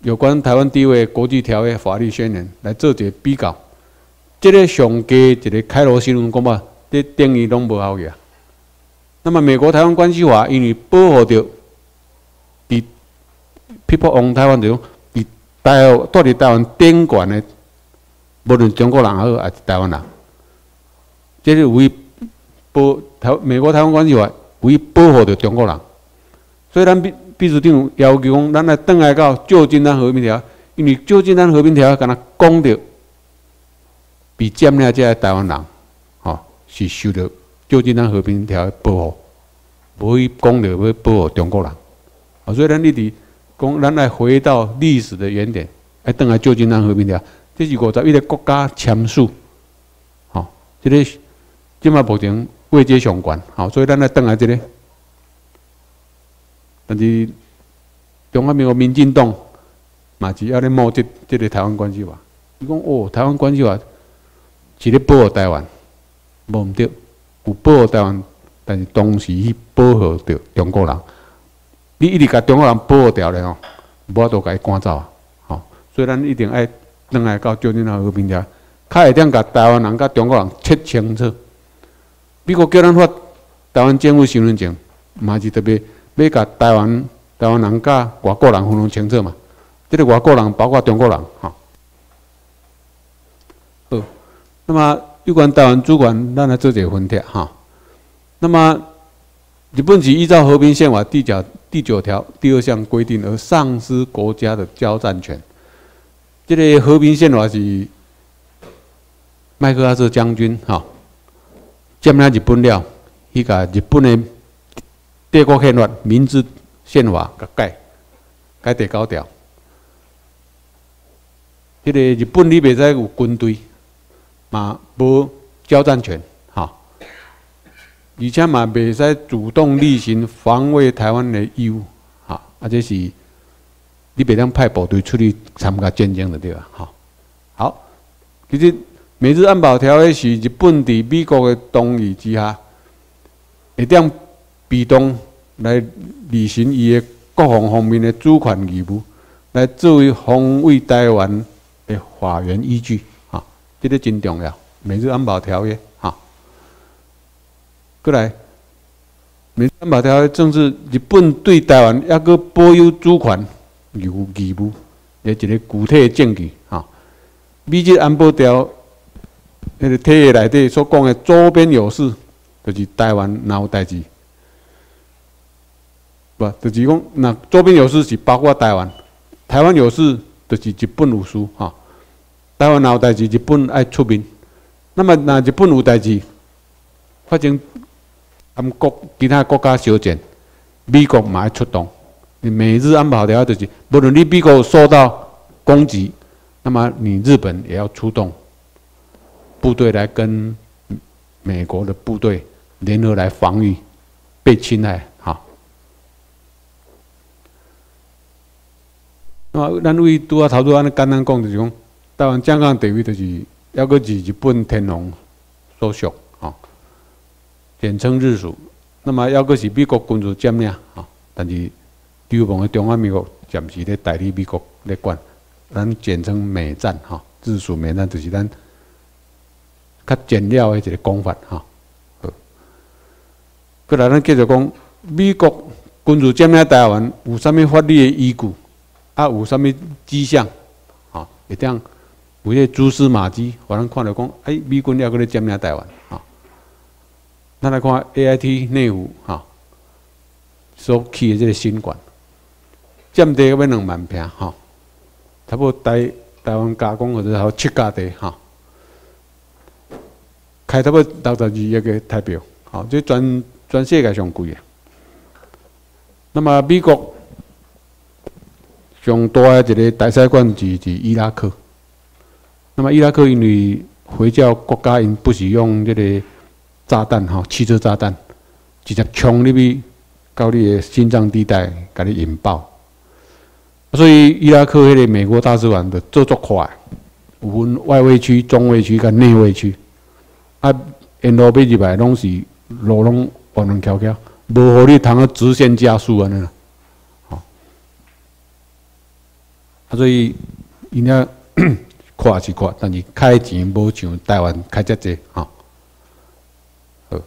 Speaker 1: 有关台湾地位国际条约法律宣言来做一个比较，这个上低一个开罗新闻公报，这定义拢无好个。那么美国台湾关系法因为保护着，伫 people on 台湾这种。台到伫台湾顶管的，无论中国人也好还是台湾人，这是为保台美国台湾关系法为保护着中国人。所以咱秘秘书长要求，咱来转来到旧金山和平条因为旧金山和平条约敢若讲着，比占领这台湾人，吼是受到旧金山和平条约保护，无伊讲着要保护中国人。啊，所以咱一直。讲，咱来回到历史的原点，来等下旧金山和平条约这是五十一个国家签署，吼，这个即马目前位阶上悬，吼，所以咱来等下这个，但是中华民国民进党嘛是要咧摸这这个台湾关系法，伊讲哦，台湾关系法是咧保护台湾，无毋对，有保护台湾，但是同时去保护着中国人。你一直甲中国人保护掉咧吼，无法度甲伊赶走啊！吼，所以咱一定爱转来到旧金山和平条，较会点甲台湾人甲中国人切清楚。美国叫咱发台湾政府身份证，嘛是特别要甲台湾台湾人甲外国人分分清楚嘛。即个外国人包括中国人，吼。好，那么有关台湾主管，咱来做一个分析哈。那么日本是依照和平宪法第九第九条第二项规定而丧失国家的交战权。这个和平宪法是麦克阿瑟将军哈占领日本了，伊甲日本的帝国宪法、明治宪法甲改改第九条。这个日本你袂使有军队，嘛无交战权。哈而且嘛，袂使主动履行防卫台湾的义务，哈，啊，这是你袂当派部队出去参加战争的对吧？哈，好，其实美日安保条约是日本伫美国的同意之下，会当被动来履行伊的国防方面的主权义务，来作为防卫台湾的法源依据，这个真重要。美日安保条约。过来，美日安保条约正是日本对台湾一个保有主权有义务的一个具体的证据。哈，美日安保条那个体系内底所讲的周边有事，就是台湾闹代志，不，就是讲那周边有事是包括台湾，台湾有事就是日本有事哈。台湾有代志，日本爱出兵。那么那日本有代志，反正他们国其他国家小战，美国嘛爱出动。你美日安保条就是，不论你美国受到攻击，那么你日本也要出动部队来跟美国的部队。联合来防御被侵害，哈。那么，咱为拄啊头拄安尼简单讲，就是讲台湾香港地位就是要个是日本天皇所属，吼，简称日属。那么，要个是美国军事占领，吼，但是流氓的中华民国暂时咧代理美国咧管，咱简称美战，哈，日属美战就是咱较简要的一个讲法，哈。过来，咱继续讲，美国军事占领台湾有啥物法律的依据？啊，有啥物迹象？啊，会当有些蛛丝马迹，互咱看到讲，哎，美军要搁咧占领台湾，啊，咱来看 A I T 内湖，哈，所起的这个新馆，占地要两万平，哈，差不多台台湾加工或者好七家地，哈，开差不多六十二亿个台币，好，这全。全世界上贵的！那么美国上大的一个大使馆是是伊拉克。那么伊拉克因为回教国家因不使用这个炸弹哈，汽车炸弹，直接冲入去到你的心脏地带，给你引爆。所以伊拉克迄个美国大使馆的做作快，有分外围区、中卫区跟内卫区。啊，沿路飞入来拢是路拢。弯弯翘翘，无互你通个直线加速安尼啦，好，啊，所以因遐 快是快，但是开钱无像台湾开遮济，吼。好，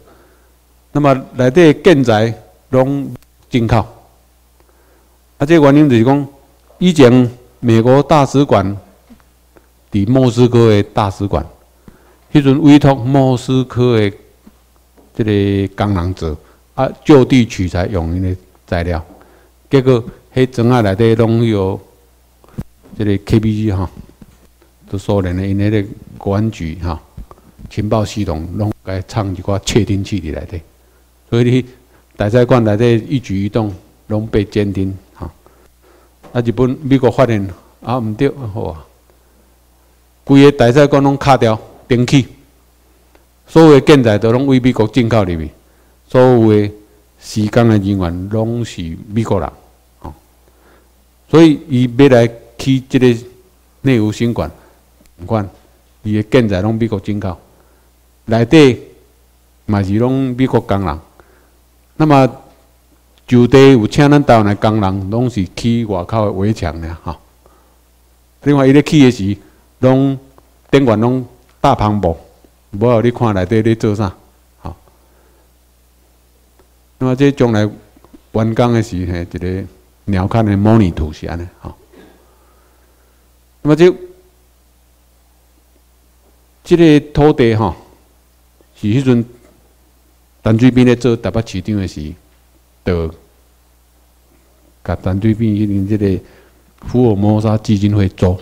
Speaker 1: 那么内底建材拢进口，啊，这原因就是讲，以前美国大使馆伫莫斯科的大使馆，迄阵委托莫斯科的。这个工人做啊，就地取材用因的材料，结果迄庄仔内底拢有这个 KBG 哈，都苏联的因迄个国安局哈，情报系统拢该藏一个窃听器伫内底，所以你大使馆内底一举一动拢被监听哈。啊，日本美国发现啊，毋对，好啊，规个大使馆拢卡掉电器。所有的建材都拢为美国进口入面，所有的施工的人员拢是美国人，所以伊要来起这个内湖新馆，唔管伊的建材拢美国进口，内底嘛是拢美国工人，那么就地有请咱台湾的工人，拢是起外口的围墙的哈。另外伊咧砌的是拢顶管拢大篷布。无好，你看内底咧做啥？好，那么这将来完工的时，嘿，一个鸟瞰的模拟图是安尼，好。那么这这个土地哈，是迄阵陈水扁咧做台北市长的时，就甲陈水扁迄阵即个福尔摩沙基金会做，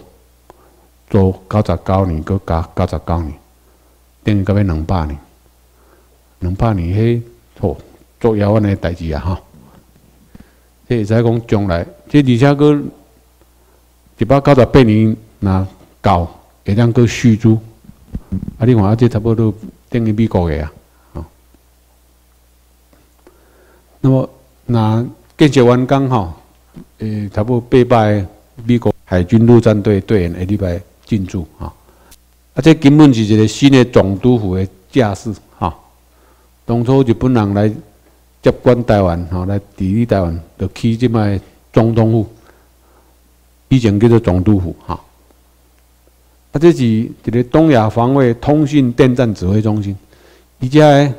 Speaker 1: 做九十九年，搁加九十九年。等于到尾两百年，两百年，迄吼做遥远的代志啊！哈，即会使讲将来，即而且个一百九十八年那到，会当个续租，啊！你看啊，这差不多等于美国的啊，哦。那么那建设完工吼，呃，差不多八百美国海军陆战队队员下礼拜进驻啊。啊，这根本是一个新的总督府的架势，哈。当初日本人来接管台湾，哈，来治理台湾，就起这卖总统府，以前叫做总督府，哈。啊，这是一个东亚防卫通讯电站指挥中心，而且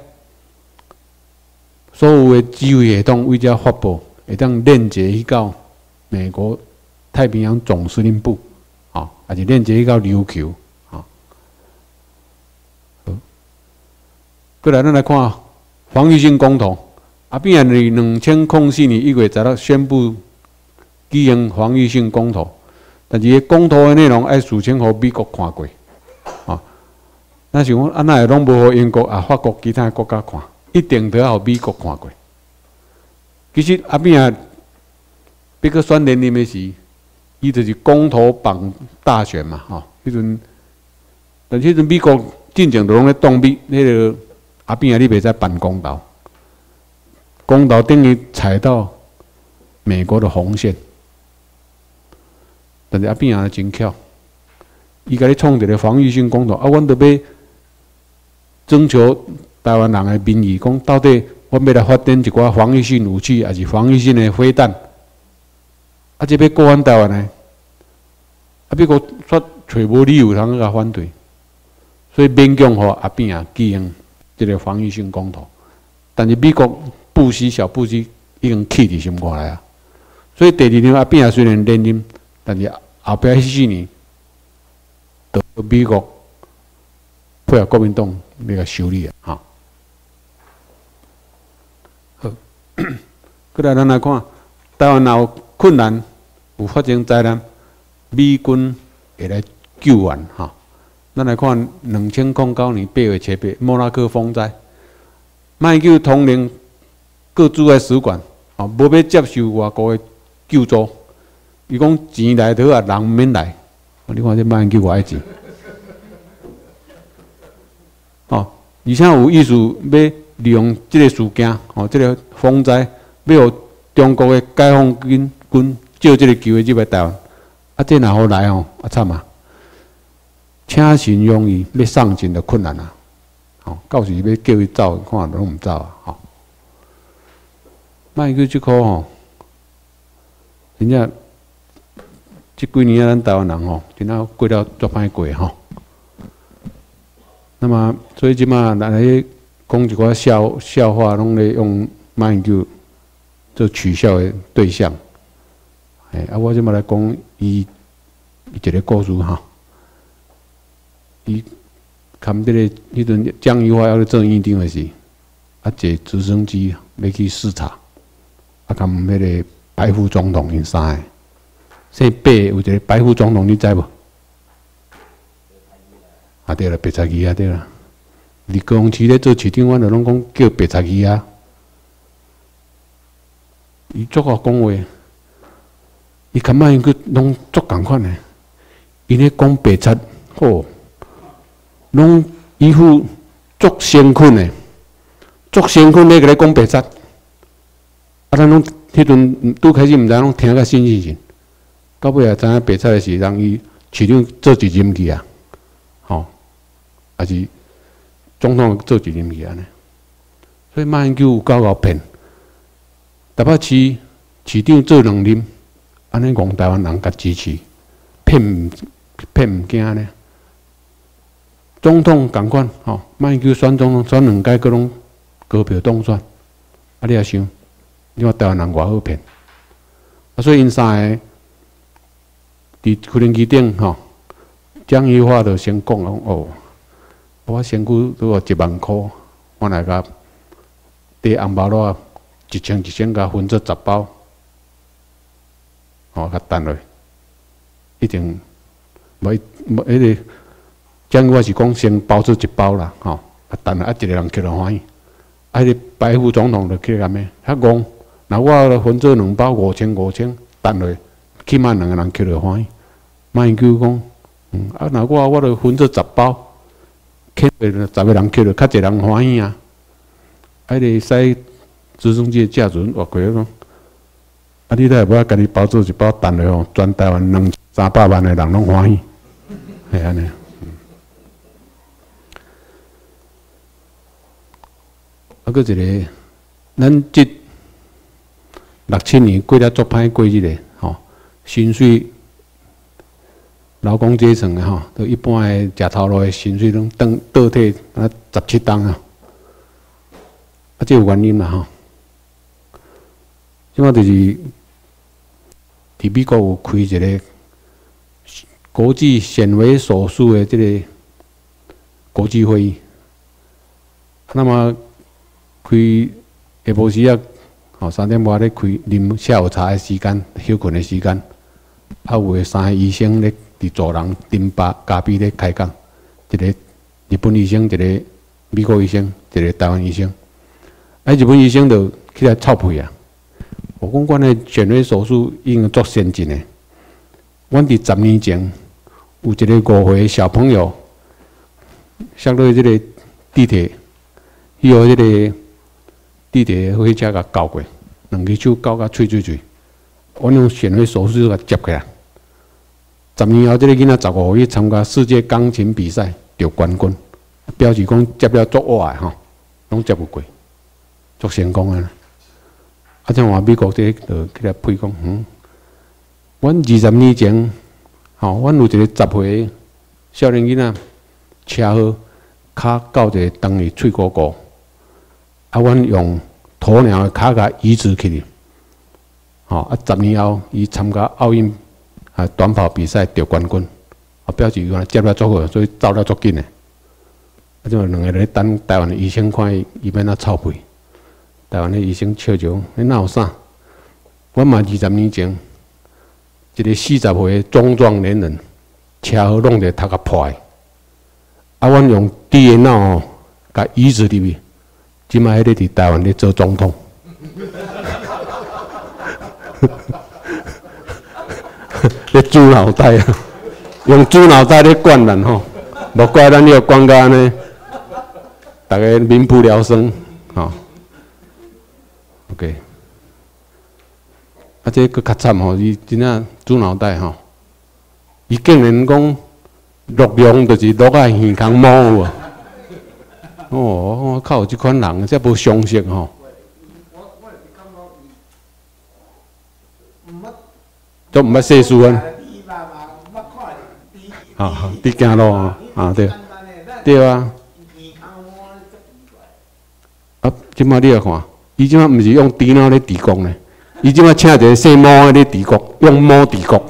Speaker 1: 所有的机卫系统为遮发布，会当链接去到美国太平洋总司令部，啊，而且链接去到琉球。啊过来，咱来看防御性公投，啊，变啊，你两千零四年一月十六宣布举行防御性公投，但是公投的内容爱事先互美国看过，啊，那是讲啊，那会拢无互英国啊、法国其他国家看，一定都要互美国看过。其实阿变啊，别个选连任的时，伊就是公投榜大选嘛，吼，迄阵，但迄阵美国进前都拢咧动美，迄个。阿扁啊，你袂使办公道，公道等于踩到美国的红线。但是阿扁啊真巧，伊甲你创一个防御性公道，啊，阮得要征求台湾人的民意，讲到底，阮要来发展一寡防御性武器，还是防御性的飞弹？啊，这要过反台湾呢？啊，美国说找无理由通甲反对，所以勉强互阿扁啊举行。这个防御性公投，但是美国布希小布希已经气伫心肝来啊，所以第二年阿扁虽然连任，但是后壁迄四年，都美国配合国民党那个修理啊，哈。好，过来咱来看，台湾有困难有发生灾难，美军会来救援哈。咱来看两千零九年八月七日莫拉克风灾，卖救统领各驻外使馆，啊，无要接受外国的救助。伊讲钱来得啊，人毋免来。你看这卖救外钱。哦，而且有意思要利用这个事件，哦，这个风灾，要互中国的解放军军借这个机会入来台湾。啊，这哪好来哦？啊惨啊！请神容易，要上进的困难啊！哦，到时要叫伊走，看拢毋走啊！好，卖去即箍吼，真正即几年啊，咱台湾人吼，真正过了足歹过吼。那么，所以即马来讲一寡笑笑话，拢咧用卖去做取笑的对象。哎，啊，我即马来讲伊一个故事哈。伊看这个迄阵江宜桦要做院长的时，啊坐直升机要去视察，啊看迄个白副总统因啥个，说白有一个白副总统你知无？啊对了，白菜鱼啊对了，你高雄市咧做市长，阮就拢讲叫白菜鱼啊。伊足好讲话，伊看卖去拢足共款诶，伊咧讲白菜好。拢一副足辛苦诶，足辛苦咧，个咧讲白贼，啊，咱拢迄阵拄开始毋知，拢听个新鲜劲，到尾也，知影白菜是让伊市长做一任期啊，吼，还是总统做一任期安尼，所以马英九有够够骗，台北市市长做两任，安尼讲台湾人甲支持，骗骗毋惊咧。总统共款吼，卖叫选总统选两届，各拢高票当选。啊，你也想，你看台湾人偌好骗，啊，所以因三个伫可能机顶吼，江宜桦就先讲讲哦，我身躯都一万箍，我来甲伫红包袋一千一千甲分做十包，哦，甲等落，一定无无迄个。讲我是讲先包做一包啦，吼，啊，等下啊一个人去了欢喜，啊，个白副总统就去干咩？遐讲，那我分做两包五千五千，等下起码两个人去了欢喜。马英九讲，嗯，啊，那我我著分做十包，去了十个人去了，较侪人欢喜啊。啊，个使直升机驾船活过咯。啊，你都系要家己包做一包，等下吼，全台湾两三百万的人拢欢喜，系安尼。啊，搁一个，咱即六七年过了足歹过日个，薪水劳工阶层的吼，都一般的食头路的薪水拢倒倒退啊十七档啊，啊，这有原因啦吼，即个就是伫美国有开一个国际显微手术的这个国际会议，那么。开下晡时啊，哦三点半咧开啉下午茶的时间，休困的时间，啊有诶三个医生咧伫走廊顶巴咖啡咧开讲，一个日本医生，一个美国医生，一个台湾医生。啊，日本医生就起来臭屁啊！我讲阮诶显微手术已经足先进诶，阮伫十年前有一个五岁小朋友，上到即个地铁，伊互即个地铁火车甲搞过，两只手搞甲脆脆脆，阮用显微手术甲接起来。十年后，即个囡仔十五岁参加世界钢琴比赛得冠军，表示讲接了足活诶吼，拢接不过。足成功啊！啊，像话美国这就起来配讲，嗯，阮二十年前，吼，阮有一个十岁少年囡仔，车祸，骹到一个当于喙骨骨，啊，阮用鸵鸟的骹甲移植起哩，吼，啊，十年后，伊参加奥运啊短跑比赛得冠军，啊，表示原来接了足好，所以走了足紧的，啊，就两个人等台湾的医生看伊，伊要哪操配。台湾的医生笑讲：“你哪有啥？我嘛二十年前，一个四十岁的中壮年人，车祸弄得头壳破的。啊，阮用 DNA 哦，甲移植入去，即摆迄个伫台湾咧做总统。咧猪脑袋啊，用猪脑袋咧灌人吼，无怪咱要灌到安尼，大家民不聊生，吼。” OK，啊，这个较惨吼，伊真正猪脑袋吼，伊竟然讲录用就是录啊耳康毛无？哦，我靠，即款人这无相识吼。都毋捌世事啊。啊，好，伫行路啊，啊对，对啊。啊，即摆你来看。伊即马毋是用电脑咧治国呢，伊即马请一个姓毛咧治国，用毛治国，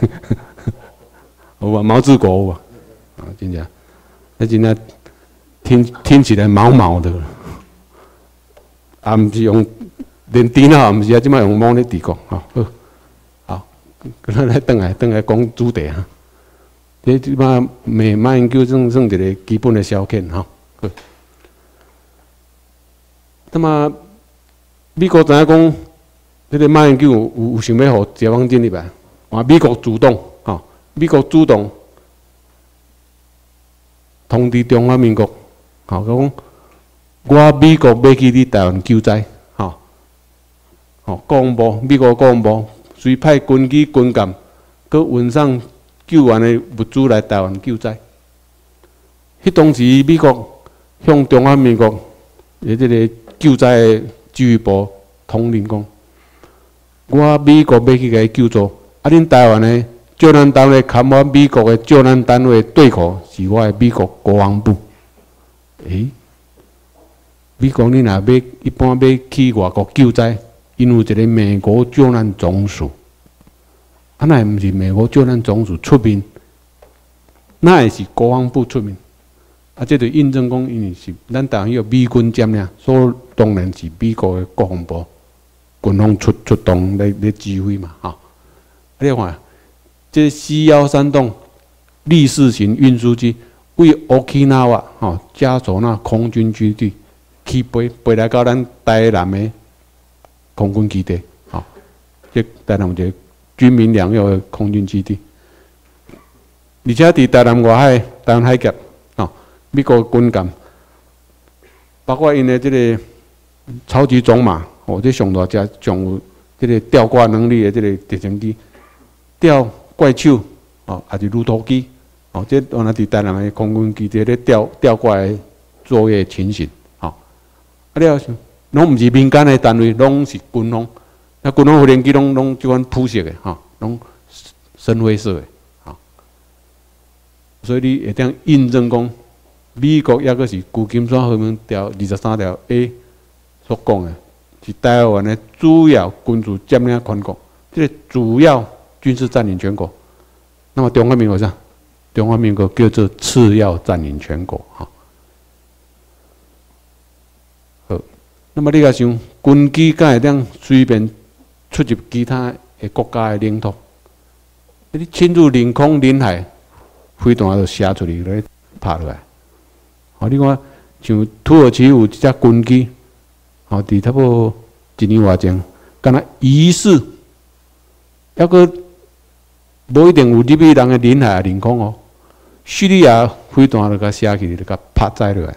Speaker 1: 有啊，毛治国有啊，啊，真正，那真正听听起来毛毛的，啊，毋是用连电脑也毋是啊，即马用毛咧治国，吼，好，好，咱来转来转来讲主题哈，这即马美慢研究算算一个基本的小见哈。那么，美国怎样讲？这个马英九有有想要互解放军入来？啊，美国主动，吼，美国主动通知中华民国，吼，讲我美国要去你台湾救灾，吼，吼，国防部，美国国防部随派军机、军舰，佮运上救援的物资来台湾救灾。迄当时，美国向中华民国诶，这个。救灾指挥部统领讲，我美国要去甲伊救助，啊，恁台湾的救难单位看我美国的救难单位对口，是我的美国国防部。诶，美国你若要一般要去外国救灾，因有一个美国救难总署，啊，那毋是美国救难总署出面，那也是国防部出面。啊，这就印证讲，因为是咱台湾有美军占领，所以当然是美国的国防部军方出出动来来指挥嘛，哈。你看，这 C 幺三栋立式型运输机为 Okinawa 哈加州那空军基地起飞，飞来到咱台南的空军基地，哈，即台南一个军民两用的空军基地，而且伫台南外海、台湾海峡。美国军舰，包括因的这个超级种马，哦，这上大只，上有这个吊挂能力的这个直升机，吊怪兽，哦，还是鹿头机，哦，这原来伫台南的空军基地咧吊吊过来作业情形，哦，啊你想想，拢毋是民间的单位，拢是军方，那军方无人机拢拢即款铺设的，哈，拢深灰色的，好，所以你会当印证讲。美国抑个是旧金山后面条二十三条 A 所讲的，是台湾的主要军事占领全国，即个主要军事占领全国。那么中华民国啥？中华民国叫做次要占领全国，哈。好。那么你甲想，军机敢会当随便出入其他的国家的领土？你侵入领空、领海，飞弹就射出去，来拍落来。好，你看像土耳其有一只军机，好，伫差不多一年外前，敢若疑似，抑个无一定有入去人的领海、领空哦。叙利亚飞弹就甲射去，就甲拍载落来。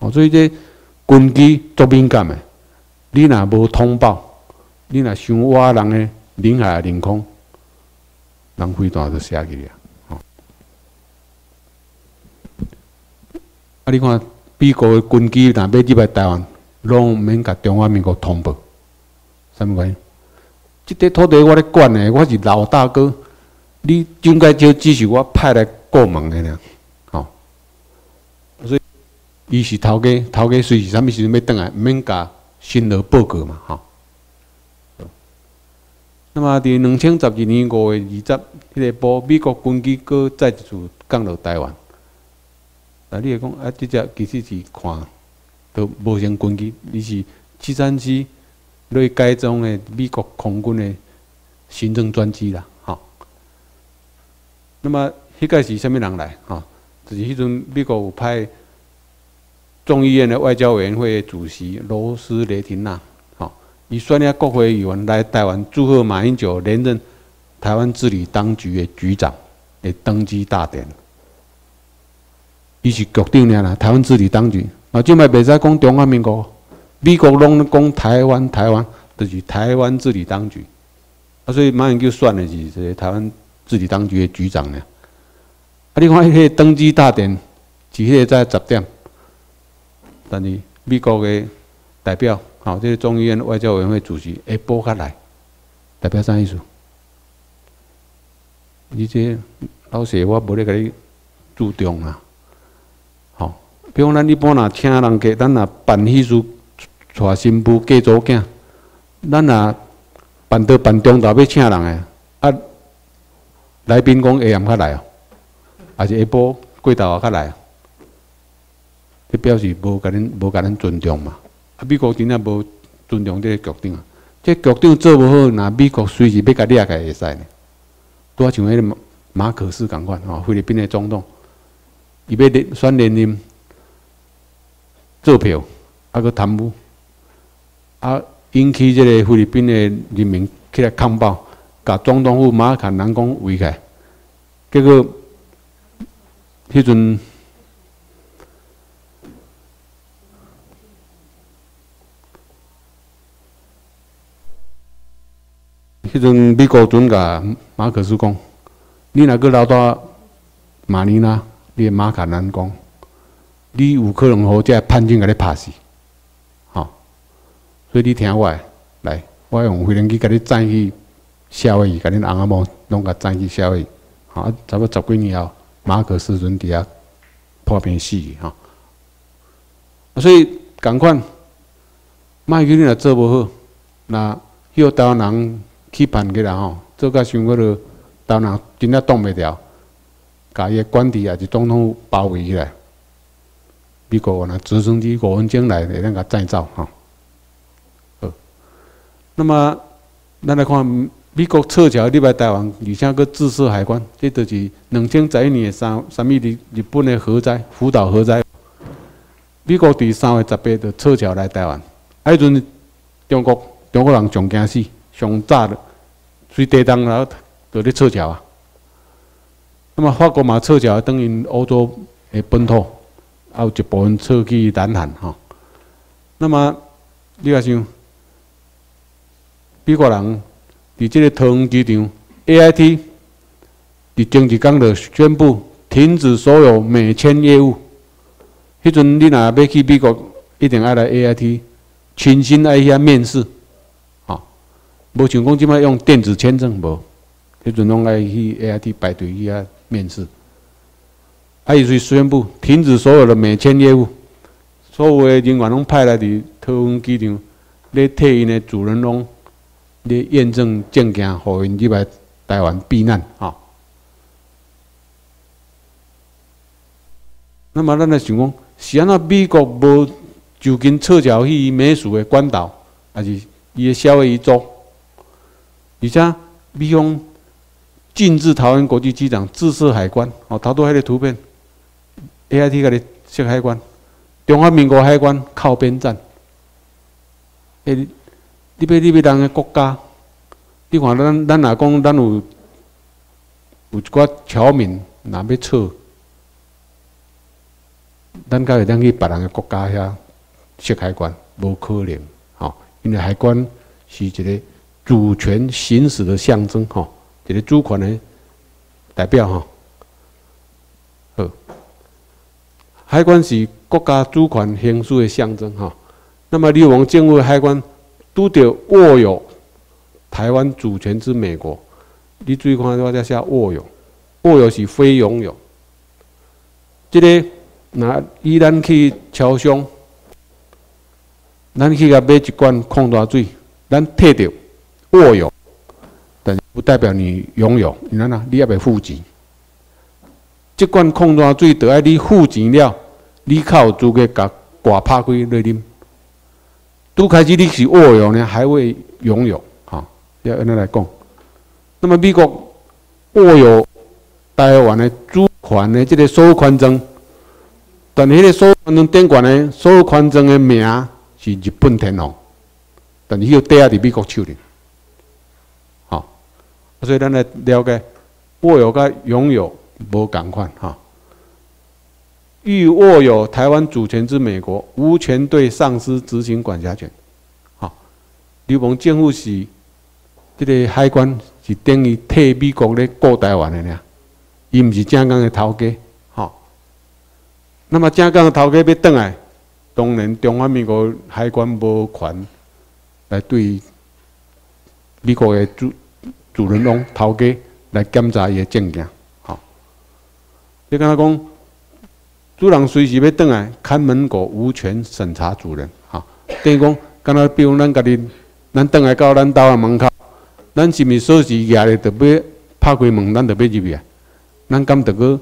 Speaker 1: 哦，所以这军机足敏感的，你若无通报，你若想挖人的领海、领空。人飞弹就射去啊！啊！你看美国的军机若要入来台湾，拢毋免甲中华民国通报，啥物关系？即块土地我咧管的，我是老大哥，你应该就只是我派来过门的俩，吼。所以，伊是头家，头家随时啥物时阵要倒来，免甲新罗报告嘛，吼。那么，伫两千十二年五月二十迄个波，美国军机搁再一次降落台湾。啊，你会讲啊，即只其实是看都无像军机，伊是七三七类改装的美国空军的行政专机啦，吼。那么，迄个是啥物人来？吼，就是迄阵美国有派众议院的外交委员会主席罗斯雷廷纳。以率领国会议员来台湾祝贺马英九连任台湾治理当局的局长的登基大典。伊是局长啦，台湾治理当局啊，即摆袂使讲中华民国，美国拢讲台湾，台湾就是台湾治理当局。啊，所以马英九选的是台湾治理当局的局长呢。啊，你看迄个登基大典，是迄个在十点，但是美国的代表。好，这个众议院外交委员会主席下晡较来，代表啥意思？你这老谢，我无咧甲你注重啊。好，比如咱一般若请人给，咱若办喜事，带新妇嫁祖囝，咱若办到办中昼要请人诶，啊，来宾讲下暗较来哦，还是下晡过昼啊较来，你表示无甲恁无甲恁尊重嘛？啊！美国真正无尊重这个局长啊，这局长做无好，那美国随时要甲掠起会使呢。拄像迄个马马可斯共款吼，菲律宾的总统，伊要连选连任做票，啊，佮贪污，啊，引起这个菲律宾的人民起来抗暴，甲总统府马卡南宫围起来，结果迄阵。迄阵美国准甲马克思讲，你若个留到马尼拉，你马卡南讲，你有可能好这叛军甲你拍死，吼！所以你听我来，我用飞机甲你载去夏威夷，甲恁翁仔某拢甲载去夏威夷，吼！差不多十几年后，马可斯准伫遐破病死去，所以赶快，卖给你若做不好，那许台湾人。去办起来吼，做甲想个落，当然真正挡袂牢，甲伊个官邸也是总统包围起来。美国话呢，直升机五分钟来会当甲载走吼。好，那么咱来看美国撤侨入来台湾，而且佫自设海关，这就是两千十一年三三月日日本的核灾福岛核灾，美国伫三月十八就撤侨来台湾，迄阵中国中国人上惊死。上早的，最低档然后就咧撤侨啊。那么法国嘛撤侨，等于欧洲的本土，还有一部分撤去南韩哈。那么你讲想，美国人伫这个桃园机场 A I T，伫政治刚就宣布停止所有美签业务。迄阵你若要去美国，一定要来 A I T，亲身来遐面试。无像讲即摆用电子签证无，迄阵拢爱去 A I T 排队去遐面试。啊，伊就宣布停止所有的美签业务，所有的人员拢派来伫桃园机场，咧替因的主人拢你验证证件，互因入来台湾避难吼。那么咱来想讲，是安怎美国无就近撤侨去美属的关岛，还是伊的夏威夷州，而且美方禁止台湾国际机场自设海关，哦，头拄迄个图片，A I T 个咧设海关，中华民国海关靠边站，诶，你要你要人个国家，你看咱咱若讲咱有有一寡侨民，若要撤。咱敢会当去别人个国家遐设海关？无可能，吼！因为海关是一个主权行使的象征，吼，一个主权的代表，吼。好，海关是国家主权行使的象征，吼。那么，你往政府海关拄着握有台湾主权之美国，你注意看，我在写握有，握有是非拥有，这个。那以咱去超商，咱去甲买一罐矿泉水，咱摕着握有，但不代表你拥有。你看呐，你也未付钱。这罐矿泉水得爱你付钱了，你靠资格甲挂拍开来啉。拄开始你是握有呢，还未拥有，哈，要安尼来讲。那么美国握有台湾的主权的这个收款证。但迄个所有权证顶管的所有权证的名是日本天皇，但是迄个底下伫美国手里，好，所以咱来了解握有甲拥有无共款哈。欲握有台湾主权之美国，无权对丧失执行管辖权。好，日本政府是这个海关是等于替美国咧顾台湾的呢，伊毋是正港的头家。好那么正港头家要倒来，当然中华民国海关无权来对美国的主主人翁头家来检查伊的证件，吼。你刚才讲，主人随时要倒来，看门狗无权审查主人，吼。等于讲，刚才比如咱家己，咱倒来到咱家的门口，咱是毋是锁匙举咧，特别拍开门，咱特别入去啊？咱敢得个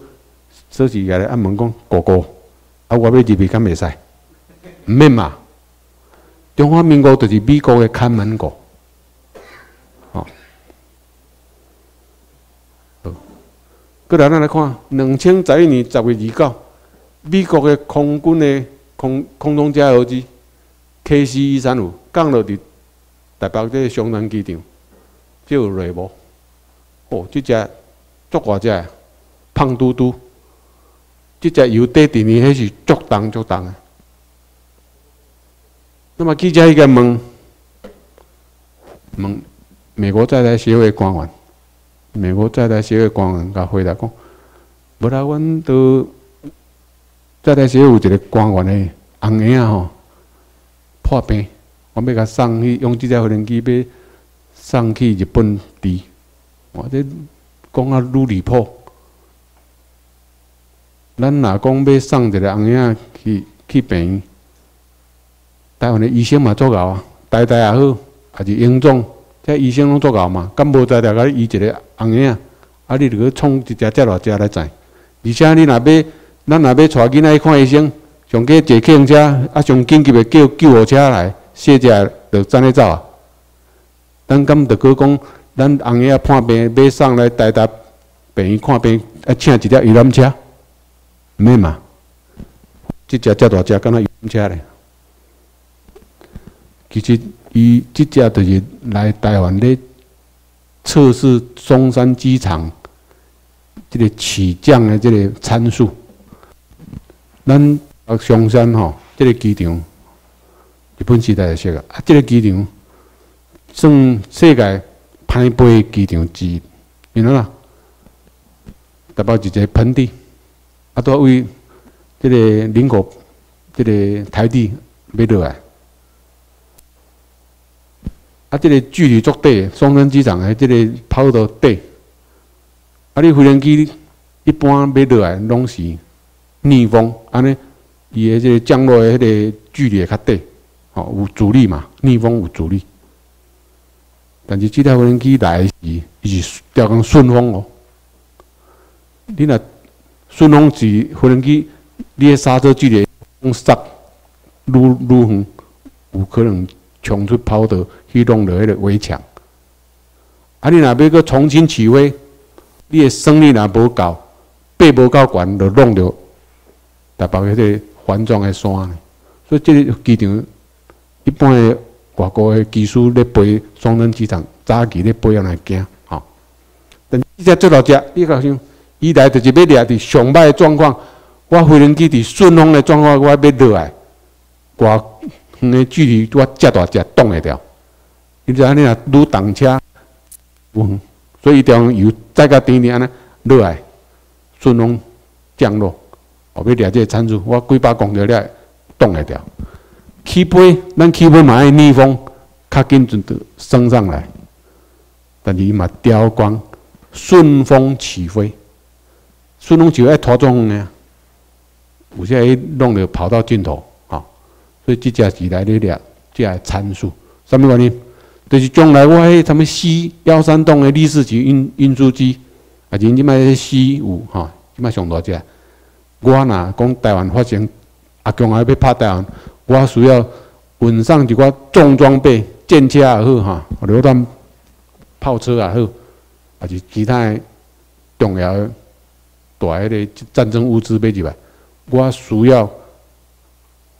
Speaker 1: 锁匙举咧按门讲，哥哥。啊，我要入去敢袂使？毋免嘛。中华民国就是美国的看门狗，好。好，过来咱来看，两千十一年十月二九，美国的空军的空空中加油机 K C 一三五降落伫台北这松山机场，就有雷无？哦，这只足大只，胖嘟嘟。这只油底底面还是足重足重的。那么记者一个问问美国在台协会官员，美国在台协会官员甲回答讲：，无啦，阮都在台时有一个官员的红爷啊吼破病，我要甲送去用这只飞机要送去日本治，我这讲啊愈离谱。咱若讲要送一个红影去去病院，台湾的医生嘛做够啊，台大也好，还是英总，这医生拢做够嘛，敢无在了甲医一个红影，啊，你著去创一只只偌只来载，而且你若要，咱若要带囡仔去看医生，上加坐客运车，啊，上紧急的叫救护车来，小只就怎咧走啊？咱敢著去讲，咱红影看病要送来台大病院看病，啊，请一条游览车？免嘛，即只遮大只，敢若游览车咧。其实伊即只就是来台湾咧测试中山机场即个起降的即个参数。咱啊松山吼，即个机场日本时代就设个，啊，即个机场算世界歹飞机场之一，因为啦，代表一个盆地。啊，都为这个邻国，这个台地买落来。啊，这个距离足短，双山机场的这个跑道短。啊，你飞行机一般买落来拢是逆风，安尼伊的这个降落的迄个距离较短，吼有阻力嘛，逆风有阻力。但是这台飞行机来时，伊是调讲顺风哦。你若顺风是飞行机，你的刹车距离用刹愈愈远，有可能冲出跑道去弄到迄个围墙。啊，你若要搁重新起飞，你的升力若无够，爬无够悬，就弄着台北迄个环状的山。所以这个机场一般的外国的机师咧飞双人机场，早期咧飞人来惊吼。但你只做到遮，你讲想，伊来就是要掠伫上歹的状况。我飞行机伫顺风的状况，我要落来，我远的距离我遮大只挡会掉。你知影你若愈动车，嗯，所以一定要油再甲甜甜安尼落来，顺风降落，后要掠这个参数，我几百公里了挡会掉。起飞，咱起飞嘛爱逆风，较紧就得升上来。但是伊嘛调光，顺风起飞，顺风起飞爱拖中呢。有些伊弄着跑到尽头，啊，所以即只是来咧掠，即个参数，什么原因？就是将来我迄什么 C 幺三栋的立式级运运输机，啊，甚至卖 C 五哈，即卖上大只。我若讲台湾发生啊，将来要拍台湾，我需要运上一寡重装备，战车也好哈，榴弹炮车也好，还是其他的重要大迄个战争物资买入来。我需要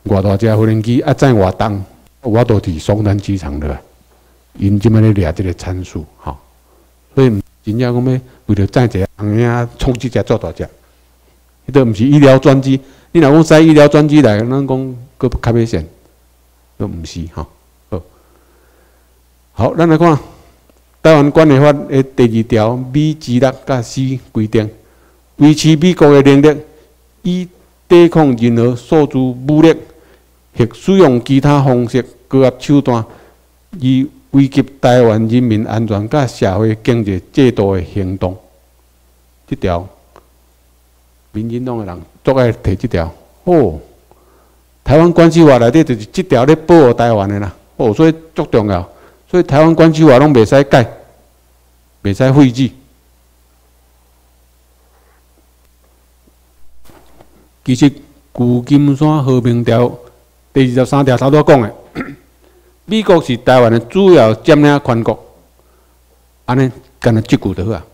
Speaker 1: 偌大只飞行机啊，载偌重，我都伫双南机场了。因即摆咧掠即个参数，吼，所以真正讲要为了载一个人啊，冲击只做大只，迄都毋是医疗专机。你若讲使医疗专机来，咱讲搁较危险，都毋是，吼。好，好，咱来看台湾管理法的第二条，B 之六甲四规定，维持美国的能力以。抵抗任何诉诸武力或使用其他方式高压手段，以危及台湾人民安全甲社会经济制度的行动。这条，民进党的人都爱提这条。哦，台湾关系法内底就是这条咧保护台湾的啦。哦，所以足重要。所以台湾关系法拢袂使改，袂使废止。其实《旧金山和平条》第二十三条差不多讲的，美国是台湾的主要占领权国，安尼干那即句就好啊。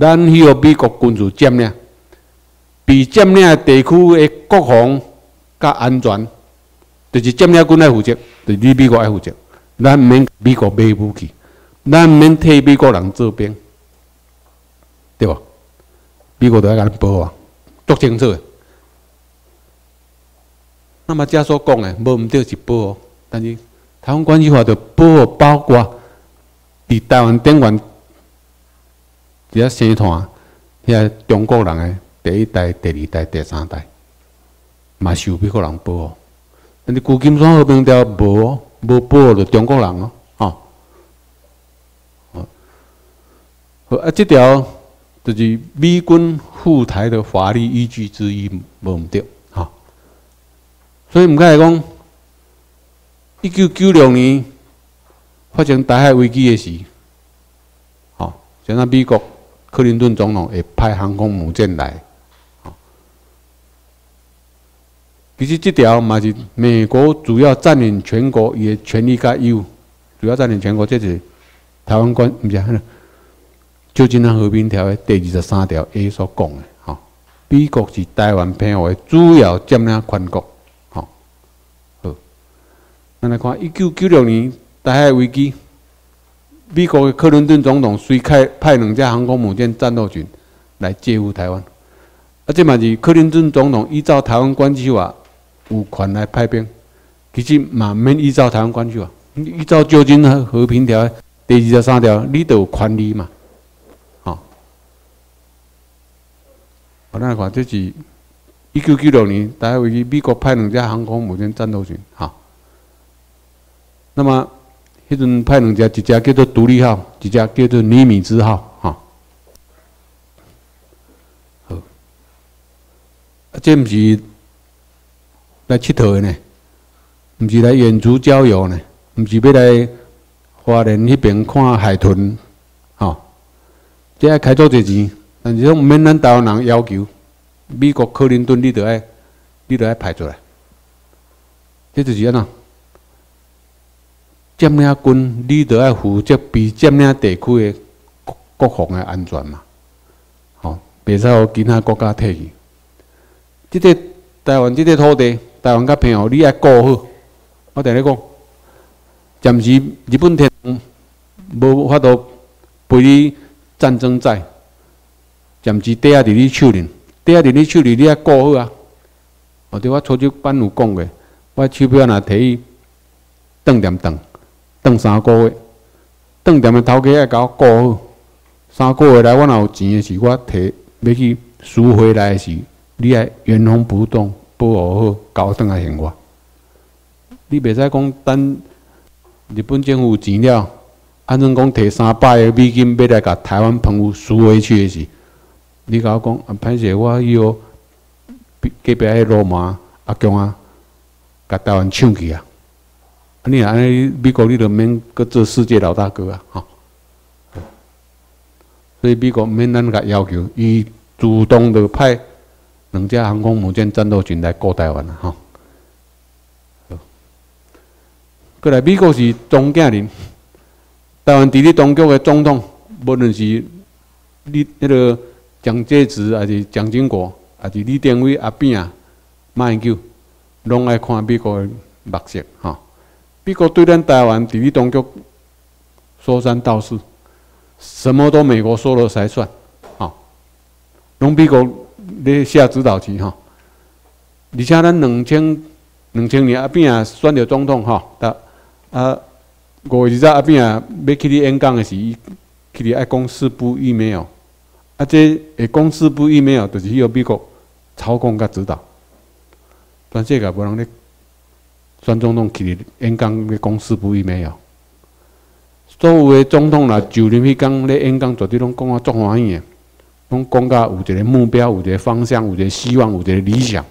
Speaker 1: 咱需要美国军事占领，被占领地区的国防甲安全，就是占领军来负责，就是美国来负责。咱毋免美国买武器，咱毋免替美国人做兵，对吧？美国都要甲咱保啊，足清楚的。那么，假所讲的无毋对是保护，但是台湾关系法的保护包括伫台湾电源，只要生团，遐中国人的第一代、第二代、第三代，嘛受美国人保护。但是旧金山和平条无无保护中国人哦，吼。好，啊，这条就是美军赴台的法律依据之一，无毋对。所以，毋该讲，一九九六年发生台海危机的时，吼，现在美国克林顿总统会派航空母舰来，吼。其实这条嘛是美国主要占领全国伊的权利甲义务，主要占领全国，这是台湾关毋是啊？旧金山和平条约第二十三条 A 所讲的，吼，美国是台湾片的主要占领权国。咱来看，一九九六年台海危机，美国的克林顿总统随开派两架航空母舰战斗群来介护台湾。啊，这嘛是克林顿总统依照台湾关系法有权来派兵，其实嘛免依照台湾关系啊，依照旧金山和平条第二十三条，你都有权利嘛。好，我来看，这是一九九六年台海危机，美国派两架航空母舰战斗群，哈。那么，迄阵派两只，一只叫做独立号，一只叫做尼米兹号，哈。好，啊，这毋是来佚佗的呢，毋是来远足郊游呢，毋是要来花莲迄边看海豚，哈。这要开多侪钱，但是毋免咱台湾人要求，美国克林顿你都爱，你都爱派出来。这就是安怎？占领军，你都要负责被占领地区的国国防的安全嘛？吼，袂使互其他国家摕去。即个台湾即个土地，台湾甲平湖，你爱顾好。我同你讲，暂时日本天皇无法度赔你战争债，暂时底下伫你手里，底下伫你手里，你爱顾好啊！我对我初级班有讲过，我手表若摕伊顿点顿。等三个月，等店的头家爱甲我顾好。三个月来，我若有钱的时，我摕要去赎回来时，你爱原封不动保护好，交我倒来还我。你袂使讲等日本政府有钱了，安怎讲摕三百个美金要来甲台湾朋友赎回去的时，你甲我讲啊，歹势，我以后隔壁迄罗马阿强啊，甲台湾抢去啊！你安尼美国，你著免搁做世界老大哥啊！吼，所以美国免咱甲要求，伊主动著派两架航空母舰战斗群来过台湾啊！吼，过来美国是中间人，台湾伫咧当局的总统，无论是你迄个蒋介石，还是蒋经国，还是李登辉阿扁啊、马英九，拢爱看美国的目色，吼。美国对咱台湾伫咧当局说三道四，什么都美国说了才算，吼。拢美国咧下指导棋，吼。而且咱两千两千年阿扁啊选着总统，吼，啊啊五月二十阿扁啊要去你演讲的时，去你爱讲四不一没有，啊这会讲四不一没有，就是由美国操控甲指导，全世界无人咧。选总统去演讲的公司不一没有，所有的总统啦，就任迄讲咧演讲，绝对拢讲啊足欢喜的，拢讲到有一个目标，有一个方向，有一个希望，有一个理想。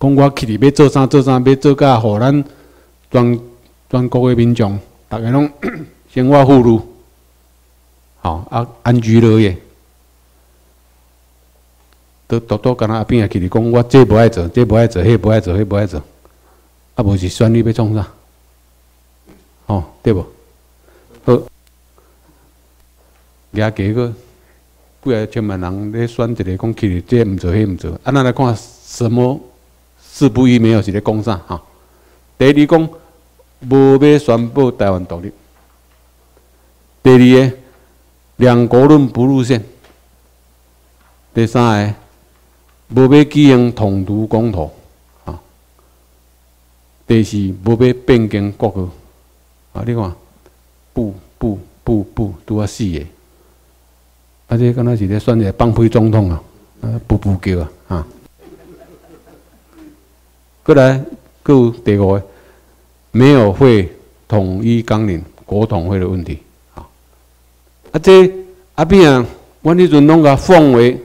Speaker 1: 讲我去哩要做啥做啥，要做甲互咱全全国的民众，大家拢 生活富裕，好啊安居乐业。都多多跟他阿扁啊，去你讲，我这不爱做，这不爱做，迄不爱做，迄不爱做，啊，无是选你要创啥？哦，对不？好，也几个几啊千万人咧选一个讲去，这毋做，迄毋做，啊，咱来看什么四不一没有是咧讲啥？哈，第二讲无要宣布台湾独立，第二个两国论不入线，第三个。无要举行统独公投，啊！第四，无要变更国歌，啊！你看，不不不不，拄啊死个，啊！这敢若是咧选一个放屁总统啊！啊，不不叫啊！啊！过来，有第五个，没有会统一纲领，国统会的问题，啊！啊，这阿扁啊，阮迄阵拢甲奉为。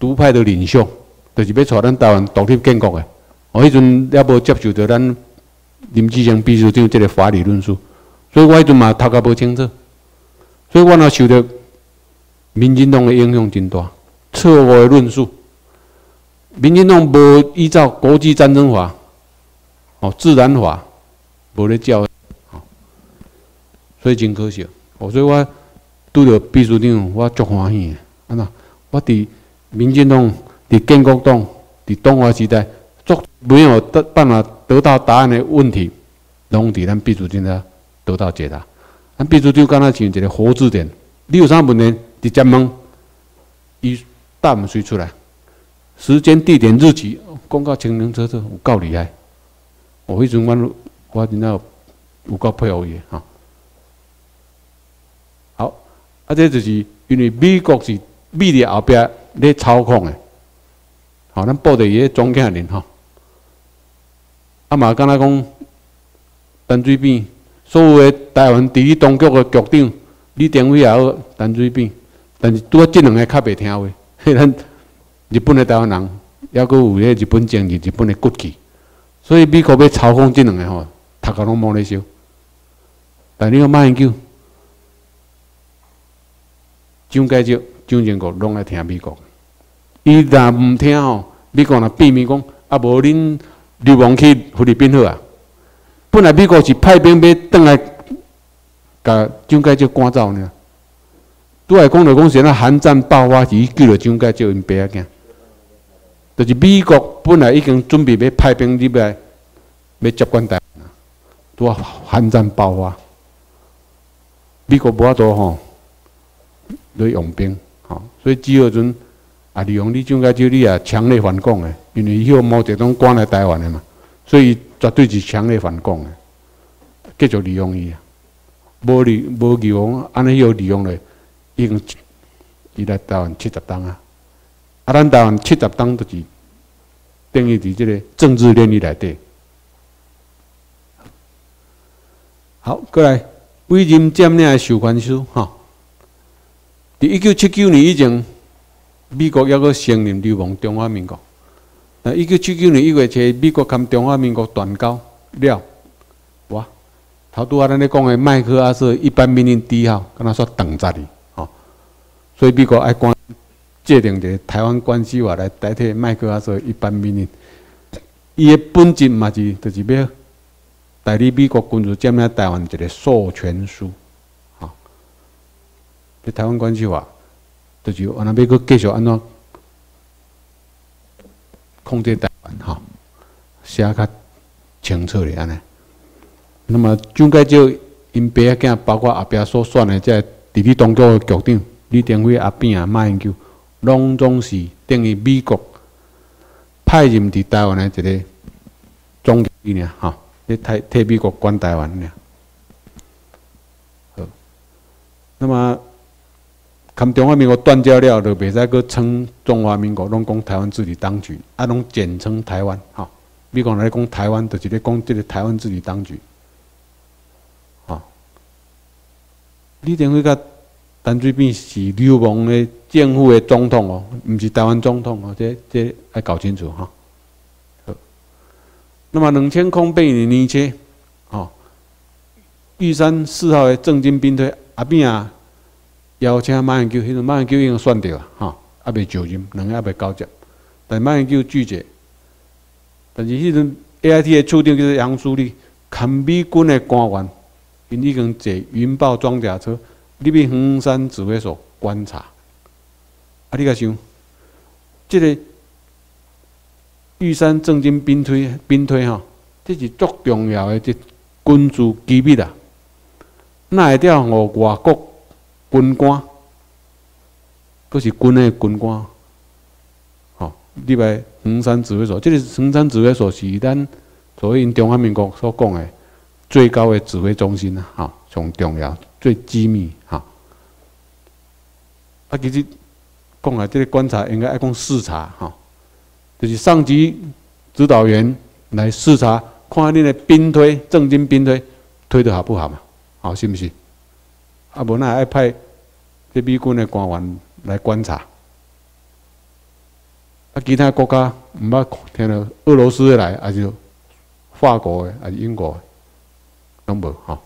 Speaker 1: 独派的领袖，就是要带咱台湾独立建国的。我迄阵也无接受到咱林志祥秘书长这个法理论述，所以我迄阵嘛读甲无清楚，所以我若受到民进党的影响真大，错误的论述。民进党无依照国际战争法、哦自然法，无咧教，所以真可惜。所以我拄着秘书长，我足欢喜的。安那，我伫。民进党伫建国党伫东华时代，做没有得办法得到答案的问题，拢伫咱秘书长咧得到解答。咱秘书长敢若像一个活字典，你有啥问题直接问，伊答案随出来，时间、地点、日期，讲到清清楚楚，有够厉害。我迄阵我我真正有够佩服伊哈。好，啊，这就是因为美国是美的后壁。咧操控诶，好，咱报的伊个中间人吼，啊嘛，敢若讲陈水扁，所有诶台湾第一当局诶局长李登辉也好，陈水扁，但是拄啊，即两个较袂听话，咱日本诶台湾人，抑阁有迄日本政治、日本诶骨气，所以美国要操控即两个吼，头壳拢冇咧烧。但你看马英九，蒋介石、蒋经国拢爱听美国。伊若毋听吼，美国若避免讲，啊无恁流亡去菲律宾好啊。本来美国是派兵要倒来，甲蒋介石赶走呢。拄来讲着讲，现在韩战爆发时救了蒋介石因爸仔囝。就是美国本来已经准备要派兵入来，要接管台湾，拄啊韩战爆发，美国无法度吼，来用兵，吼，所以只有阵啊利用你蒋介石，你也强烈反共诶，因为伊迄个毛泽东关来台湾诶嘛，所以绝对是强烈反共诶，继续利用伊啊，无利无利用，安尼又利用咧，已经伊来台湾七十档啊。啊，咱台湾七十党就是等于伫即个政治链里内底。好，过来委任占领的授权书，哈。伫一九七九年以前，美国还阁承认流亡中华民国。那一九七九年一月初，美国跟中华民国断交了，哇！头拄啊，咱咧讲的麦克阿瑟一般命令第一号，跟他说等着你，所以美国爱关。制定一个台湾关系法来代替麦克阿瑟一般命令，伊的本质嘛是，就是要代理美国军事占领台湾一个授权书，哈。这台湾关系法，就是安那要阁继续安怎控制台湾，哈，写较清楚咧安尼。那么蒋介石因爸仔囝，包括后壁所选的这地理当局的局长李登辉阿扁啊马英九。拢总是等于美国派任伫台湾的一个总理尔，吼，咧替替美国管台湾尔。好，那么，看中华民国断交了，就袂使阁称中华民国，拢讲台湾自治当局，啊，拢简称台湾，吼。美国来讲台湾，就是咧讲即个台湾自治当局，吼。李登辉甲。陈水扁是流氓的政府的总统哦，毋是台湾总统哦，这这要搞清楚哈。好，那么两千零八年年初，哦，玉山四号的正经兵推阿扁啊，邀请马英九，迄阵马英九已经选掉了哈，还未就任，两个还未交接，但马英九拒绝。但是迄阵 A I T 的处长就是杨书立，看美军的官员，因已经坐云豹装甲车。你去黄山指挥所观察，啊！你甲想，即个玉山正经兵推兵推吼，这是足重要的，即军事机密啊！那会调互外国军官，佫是军的军官，吼！你来黄山指挥所，这个黄山指挥所是咱所谓因中华民国所讲的最高的指挥中心啊！吼，上重要。最机密哈，啊，其实讲啊，这个观察应该爱讲视察哈，就是上级指导员来视察，看你的兵推正经兵推推得好不好嘛？好，是不是？啊，无那爱派这美军的官员来观察，啊，其他国家毋捌听到俄罗斯的来，还是法国的，还是英国的，拢无哈。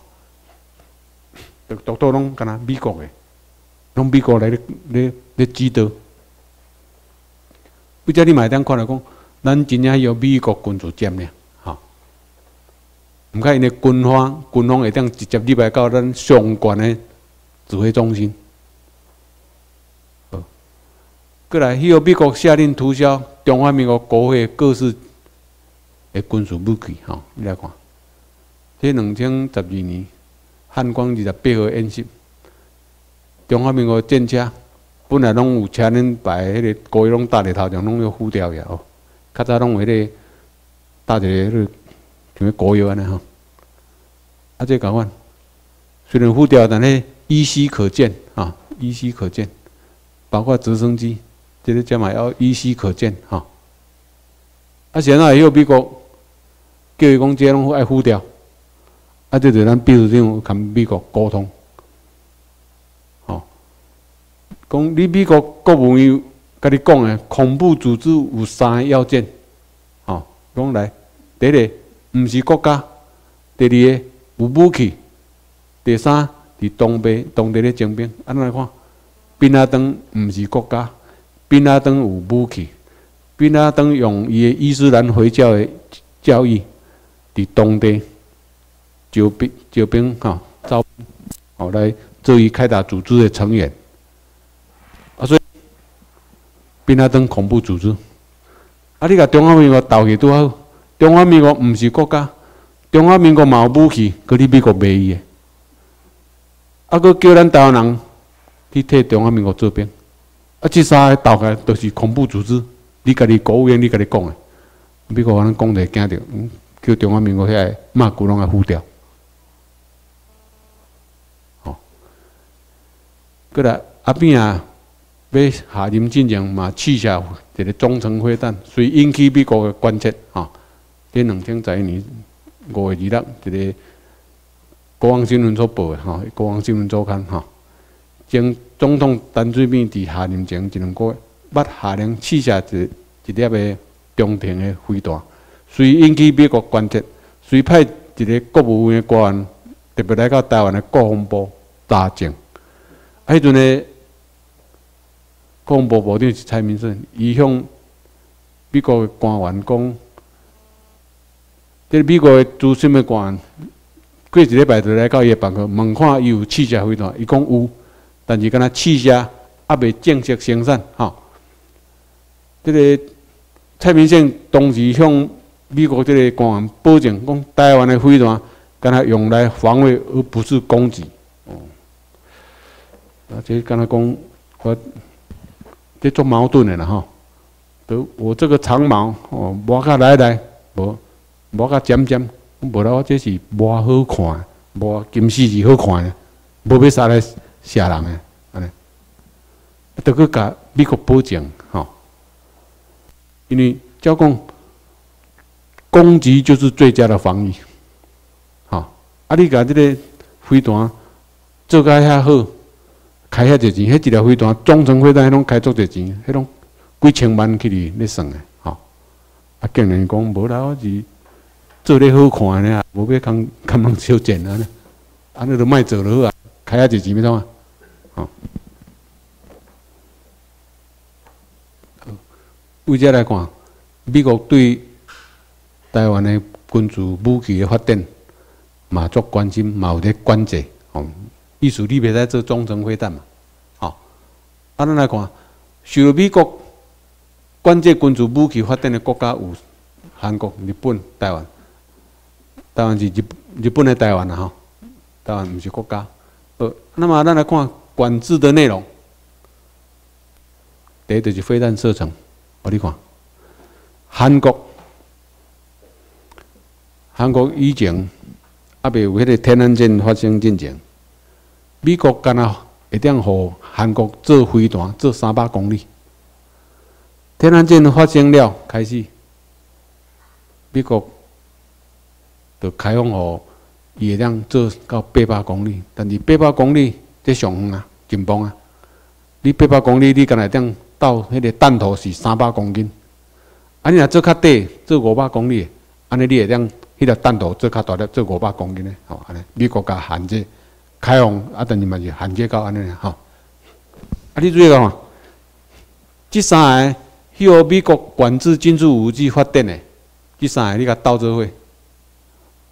Speaker 1: 独独拢干呐？美国诶，拢美国来咧咧咧指导。不只你买单看来讲，咱真正有美国军事占领，吼。毋看因诶军方，军方会当直接入来到咱上关诶指挥中心。好，过来，迄个美国下令涂销中华民国国会各式诶军事武器，吼，你来看，这两千十二年。汉光二十八号演习，中华民国战车本来拢有车恁摆迄个高拢搭伫头上，拢要呼掉呀哦。较早拢有迄个搭一个迄个像高油安尼吼。啊，这讲法虽然呼掉，但是依稀可见啊，依稀可见。包括直升机，这个加嘛要依稀可见哈。啊，现在又美国叫伊讲，这拢爱呼掉。啊，这就咱秘书长跟美国沟通，吼，讲你美国国务院甲你讲的，恐怖组织有三个要件，吼，讲来，第一个毋是国家，第二个有武器，第三伫东北当地的征兵。安怎来看？宾拉登毋是国家，宾拉登有武器，宾拉登用伊诶伊斯兰回教的教育，伫当地招兵招兵哈，招好来作为开打组织的成员。啊，所以宾拉登恐怖组织，啊，你甲中华民国斗起拄好，中华民国毋是国家，中华民国嘛有武器，搁你美国卖伊的，啊，搁叫咱台湾人去替中华民国做兵，啊，即三个斗起来都是恐怖组织。你家己国务院，你家己讲的，美国可能讲着惊着，叫中华民国遐个骂古拢来呼掉。过来阿扁啊，要下令进行嘛试下一个中程飞弹，所以引起美国的关切。哈，伫两千十一年五月二日，一个国王新闻所报的，哈，国王新闻周刊，哈，将总统陈水扁伫下任前一两个月。捌下令试下一一粒个中程的飞弹，随引起美国关切，随派一个国务院的官员特别来到台湾的国防部查证。迄阵的国防部部长是蔡明顺，伊向美国的官员讲，这美国的资深的官员过一礼拜就来到伊的办公，问看伊有试射飞弹，伊讲有，但是敢若试射还未正式生产，吼。这个蔡明宪当时向美国这个官员保证，讲台湾的飞弹，敢若用来防卫，而不是攻击。啊，这敢若讲，我这做矛盾的啦，吼。都我这个长矛，哦，磨甲来来，无磨甲尖尖，无啦，我这是磨好看，磨金丝是好看的，无要杀来吓人的，安尼，都去甲美国保证，吼。因为交讲攻击就是最佳的防御，好，啊！你甲这个飞弹做甲遐好，开遐侪钱，迄一条飞弹中程飞弹，迄种开足侪钱，迄种几千万去哩咧算诶，吼。啊，竟然讲无啦，我是做咧好看咧，无要讲看人收钱啊，安尼都卖做了啊，开遐侪钱要怎啊？好。为这来看，美国对台湾的军事武器的发展，嘛足关心，嘛有咧关注。哦，意思你袂在做中程飞弹嘛？好，啊，咱来看，受美国关注军事武器发展的国家有韩国、日本、台湾。台湾是日日本的台湾啊，吼，台湾毋是国家。呃，那么咱来看管制的内容，第一就是飞弹射程。我你看，韩国，韩国以前还未有迄个天安舰发生进前，美国干那一定互韩国做飞弹做三百公里。天安舰发生了开始，美国就开放互伊会当做到八百公里，但是八百公里这上远啊，真棒啊！你八百公里，你干那当？到迄个弹头是三百公斤，啊，你若做较短，做五百公里，安尼你会当迄个弹头做较大粒，做五百公斤咧，吼，安尼美国甲限制开放，啊，等于嘛是限制到安尼吼。啊，你注意看，即三个迄个美国管制军事武器发展的，即三个你甲斗做伙，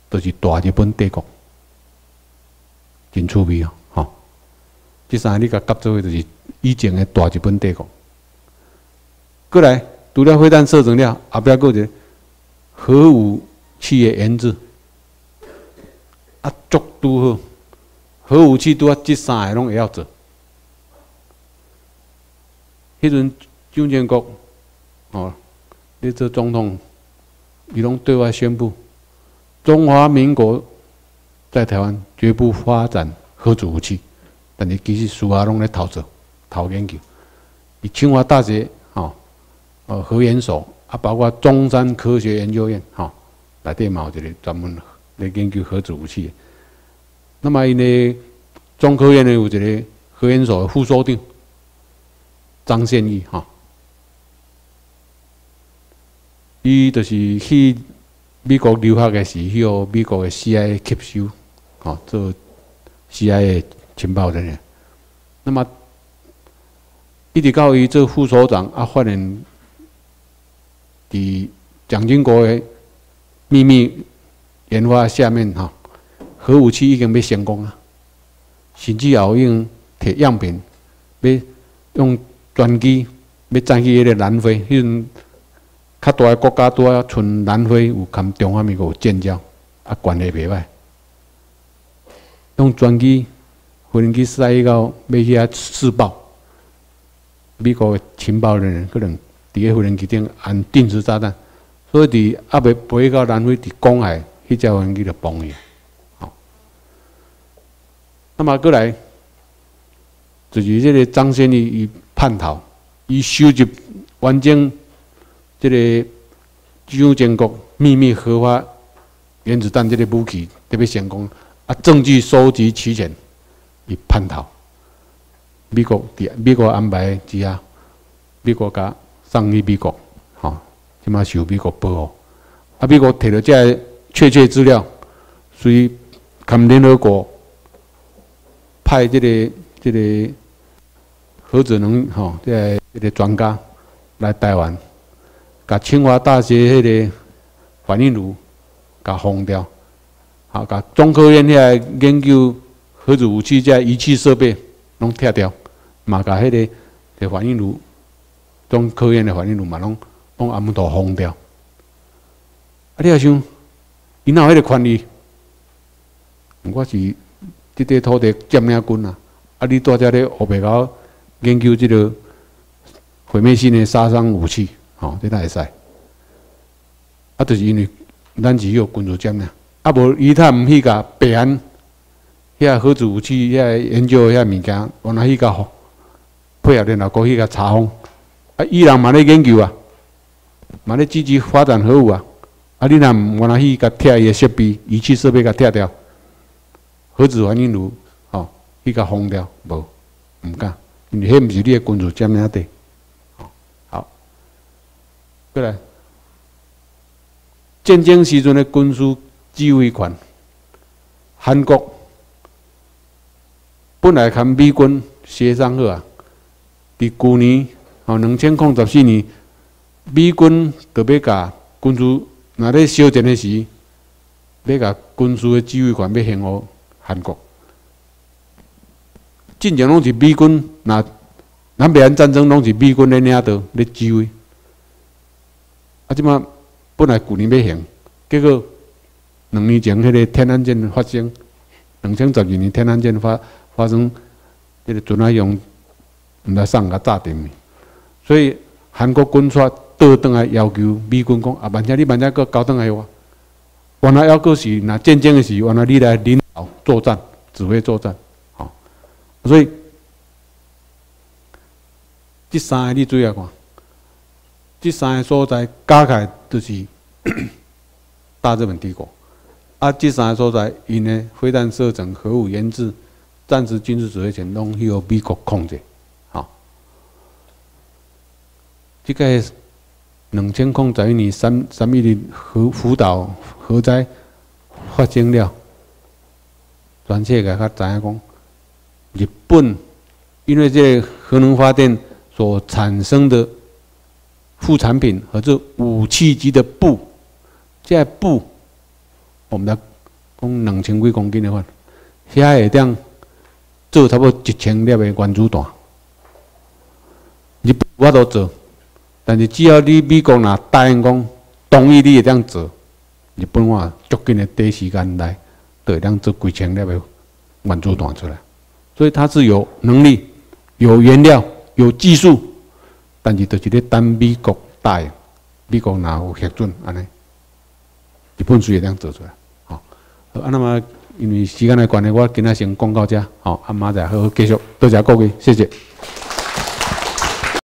Speaker 1: 都是大日本帝国，真趣味哦，吼。即三个你甲夹做伙，就是以前的大日本帝国。过来，除了飞弹射程了，后壁个一个核武器的研制，啊，足拄好，核武器拄啊，这三个拢会晓做。迄阵蒋建国哦，你做总统，伊拢对外宣布，中华民国在台湾绝不发展核子武器，但是其实私下拢咧偷做、偷研究。以清华大学。呃，核研所啊，包括中山科学研究院，哈，来电嘛，这里专门来研究核子武器。那么，因为中科院呢有一个核研所副所长张宪义，哈，伊就是去美国留学的时，候，美国的 CIA 吸收，哈，做 CIA 情报人员。那么，一直到伊做副所长啊，发现。伫蒋经国的秘密研发下面哈，核武器已经要成功啊，甚至也有用摕样品，要用专机要载去迄个南非，迄阵较大个国家拄啊，剩南非有含中华民国有建交，啊关系袂歹，用专机飞机驶到要去遐试爆，美国情报人员可能伫个无人机顶安定时炸弹。所以，伫阿未飞到南非，伫公海，迄只飞机就崩去。那么过来，就是这个张先义伊叛逃，伊收集完整这个蒋经国秘密核发原子弹这个武器特别成功，啊，证据收集齐全，伊叛逃。美国伫美国安排之下，美国甲送去美国。即马受美国保护，啊！美国摕到这确切资料，所以跟联合国派这个这个核子能吼，即个这个专家来台湾，甲清华大学迄个反应炉甲封掉，好，甲中科院遐研究核子武器这仪器设备拢拆掉，嘛甲迄个个反应炉，中科院的反应炉嘛拢。拢阿姆都封掉，啊！你也想，伊哪有迄个权利？我是这块土地占领军啊！啊！你大家咧学白搞研究这个毁灭性的杀伤武器，吼，这哪会使？啊，就是因为咱只有军事占领，啊，无伊他毋去甲北韩遐核子武器遐研究遐物件，往哪去甲配合联合国去甲查封？啊，伊人嘛咧研究啊！嘛咧积极发展核武啊！啊，你若毋愿意去甲拆伊个设备、仪器设备甲拆掉，核子反应炉吼，去甲封掉，无毋敢，因为迄毋是你个军事占领地。好，过来，战争时阵的军事指挥权，韩国本来跟美军协商好啊，伫旧年吼两千零十四年。美军特别甲军事，若咧小战的时，要甲军事的指挥权要献互韩国。进前拢是美军，那南北韩战争拢是美军咧领导咧指挥。啊，即马本来旧年要行，结果两年前迄个天安舰发生，两千十二年天安舰发发生，迄个准海用毋来送甲炸定所以韩国军出。倒转来要求美军讲啊，万一你万一搁交转来话，原来要阁是若战争的时，原来你来领导作战、指挥作战，好，所以这三个你注意看，这三个所在加起来就是 大日本帝国，啊，这三个所在因呢飞弹射程、核武研制、战时军事指挥权拢由美国控制，好，这个。两千零十一年三三一年核福岛核灾发生了，全世界较知影讲，日本因为这核能发电所产生的副产品和这武器级的布，这布我们来讲两千几公斤的话，遐会当做差不多一千粒的原子弹，日本我都做。但是只要你美国若答应讲同意你会这样做，日本话足紧的短时间内，就会当做几千粒的原子弹出来。所以它是有能力、有原料、有技术，但是就是咧等美国答应，美国若有核准安尼，日本水会这样做出来。好，好，那么因为时间的关系，我今仔先讲到这，好，阿妈再好好继续，多谢各位，谢谢。